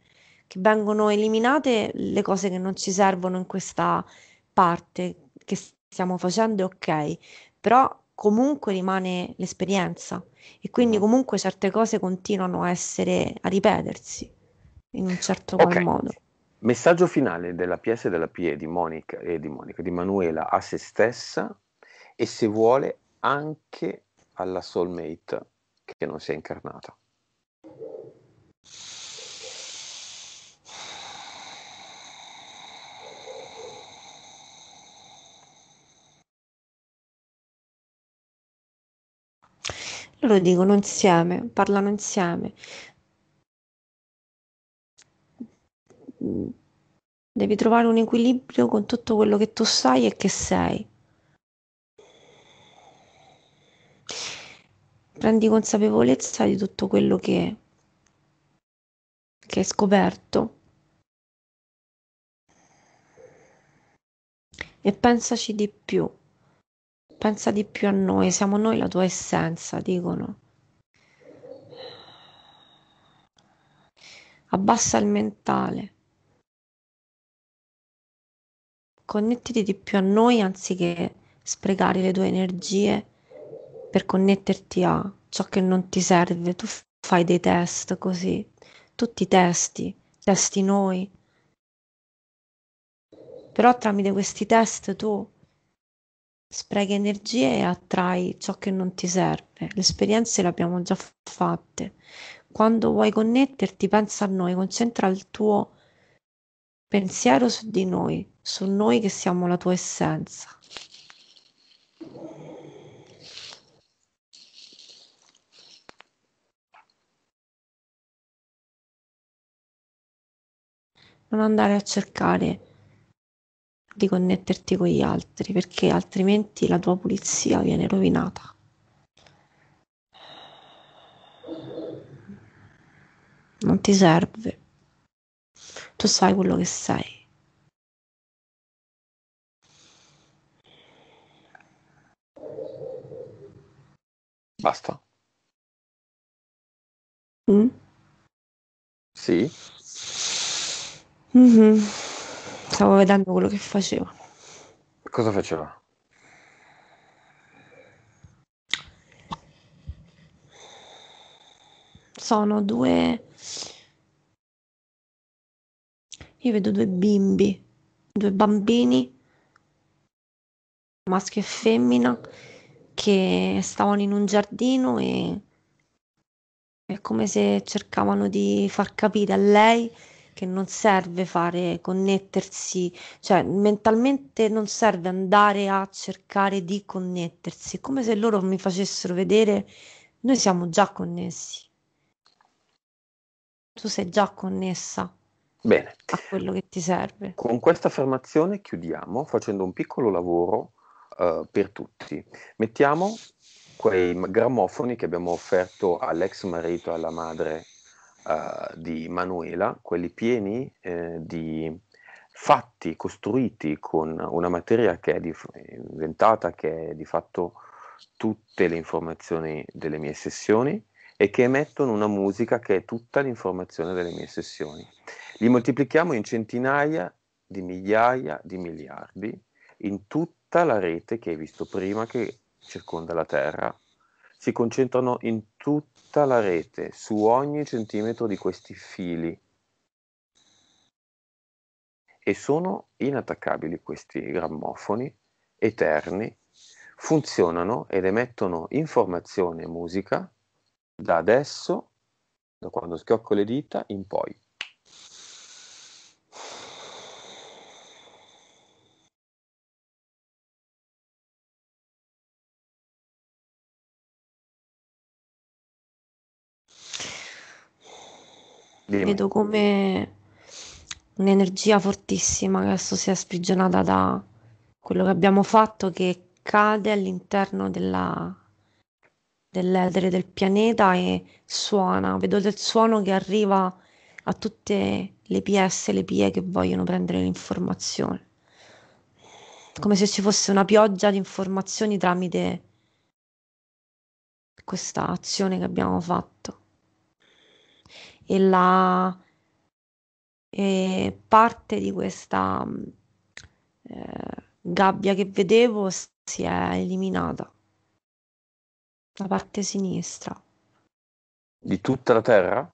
che vengono eliminate le cose che non ci servono in questa parte che stiamo facendo, ok, però comunque rimane l'esperienza e quindi Mhm. comunque certe cose continuano a essere, a ripetersi in un certo qual Ok. modo. Messaggio finale della PS e della PE di Monica e di Monica, di Manuela a se stessa e se vuole anche alla soulmate che non si è incarnata. Loro dicono insieme, parlano insieme. Devi trovare un equilibrio con tutto quello che tu sai e che sei. prendi consapevolezza di tutto quello che, che hai scoperto e pensaci di più. Pensa di più a noi, siamo noi la tua essenza, dicono. Abbassa il mentale. Connettiti di più a noi anziché sprecare le tue energie per connetterti a ciò che non ti serve. Tu fai dei test così, tutti testi, testi noi. Però tramite questi test tu sprechi energie e attrai ciò che non ti serve. Le esperienze le abbiamo già fatte. Quando vuoi connetterti, pensa a noi, concentra il tuo pensiero su di noi, su noi che siamo la tua essenza. Non andare a cercare di connetterti con gli altri, perché altrimenti la tua pulizia viene rovinata. Non ti serve. Tu sai quello che sei. Basta? Mm? Sì? Mhm. Stavo vedendo quello che faceva. Cosa faceva? Sono due... Io vedo due bimbi, due bambini, maschio e femmina, che stavano in un giardino e è come se cercavano di far capire a lei che non serve fare connettersi, cioè mentalmente non serve andare a cercare di connettersi, è come se loro mi facessero vedere noi siamo già connessi. Tu sei già connessa Bene. a quello che ti serve. Con questa affermazione chiudiamo facendo un piccolo lavoro uh, per tutti. Mettiamo quei grammofoni che abbiamo offerto all'ex marito e alla madre uh, di Manuela, quelli pieni eh, di fatti costruiti con una materia che è di, inventata, che è di fatto tutte le informazioni delle mie sessioni e che emettono una musica che è tutta l'informazione delle mie sessioni. Li moltiplichiamo in centinaia di migliaia di miliardi in tutta la rete che hai visto prima che circonda la Terra. Si concentrano in tutta la rete su ogni centimetro di questi fili e sono inattaccabili questi grammofoni eterni, funzionano ed emettono informazione e musica da adesso, da quando schiocco le dita, in poi. Dimmi. Vedo come un'energia fortissima che adesso si è sprigionata da quello che abbiamo fatto che cade all'interno della, dell'etere del pianeta e suona. Vedo del suono che arriva a tutte le PS, le PIE che vogliono prendere l'informazione. Come se ci fosse una pioggia di informazioni tramite questa azione che abbiamo fatto e la e parte di questa eh, gabbia che vedevo si è eliminata la parte sinistra Di tutta la Terra?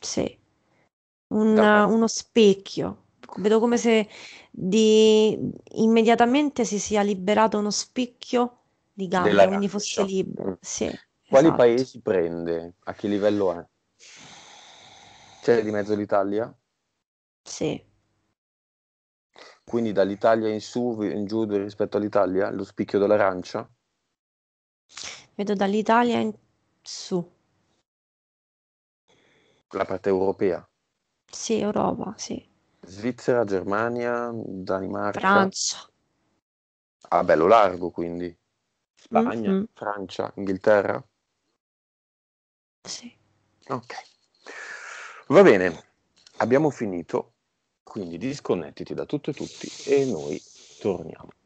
sì Un- uno specchio vedo come se di, immediatamente si sia liberato uno specchio di gabbia quindi fosse libero Mm. sì Quali esatto. paesi prende? A che livello è? C'è di mezzo l'Italia? sì Quindi dall'Italia in su, in giù rispetto all'Italia? Lo spicchio dell'arancia? vedo dall'Italia in su La parte europea? sì Europa sì Svizzera, Germania, Danimarca? Francia Ah, bello largo quindi. Spagna, Mhm. Francia, Inghilterra? Sì. Ok. Va bene, abbiamo finito, quindi disconnettiti da tutto e tutti e noi torniamo.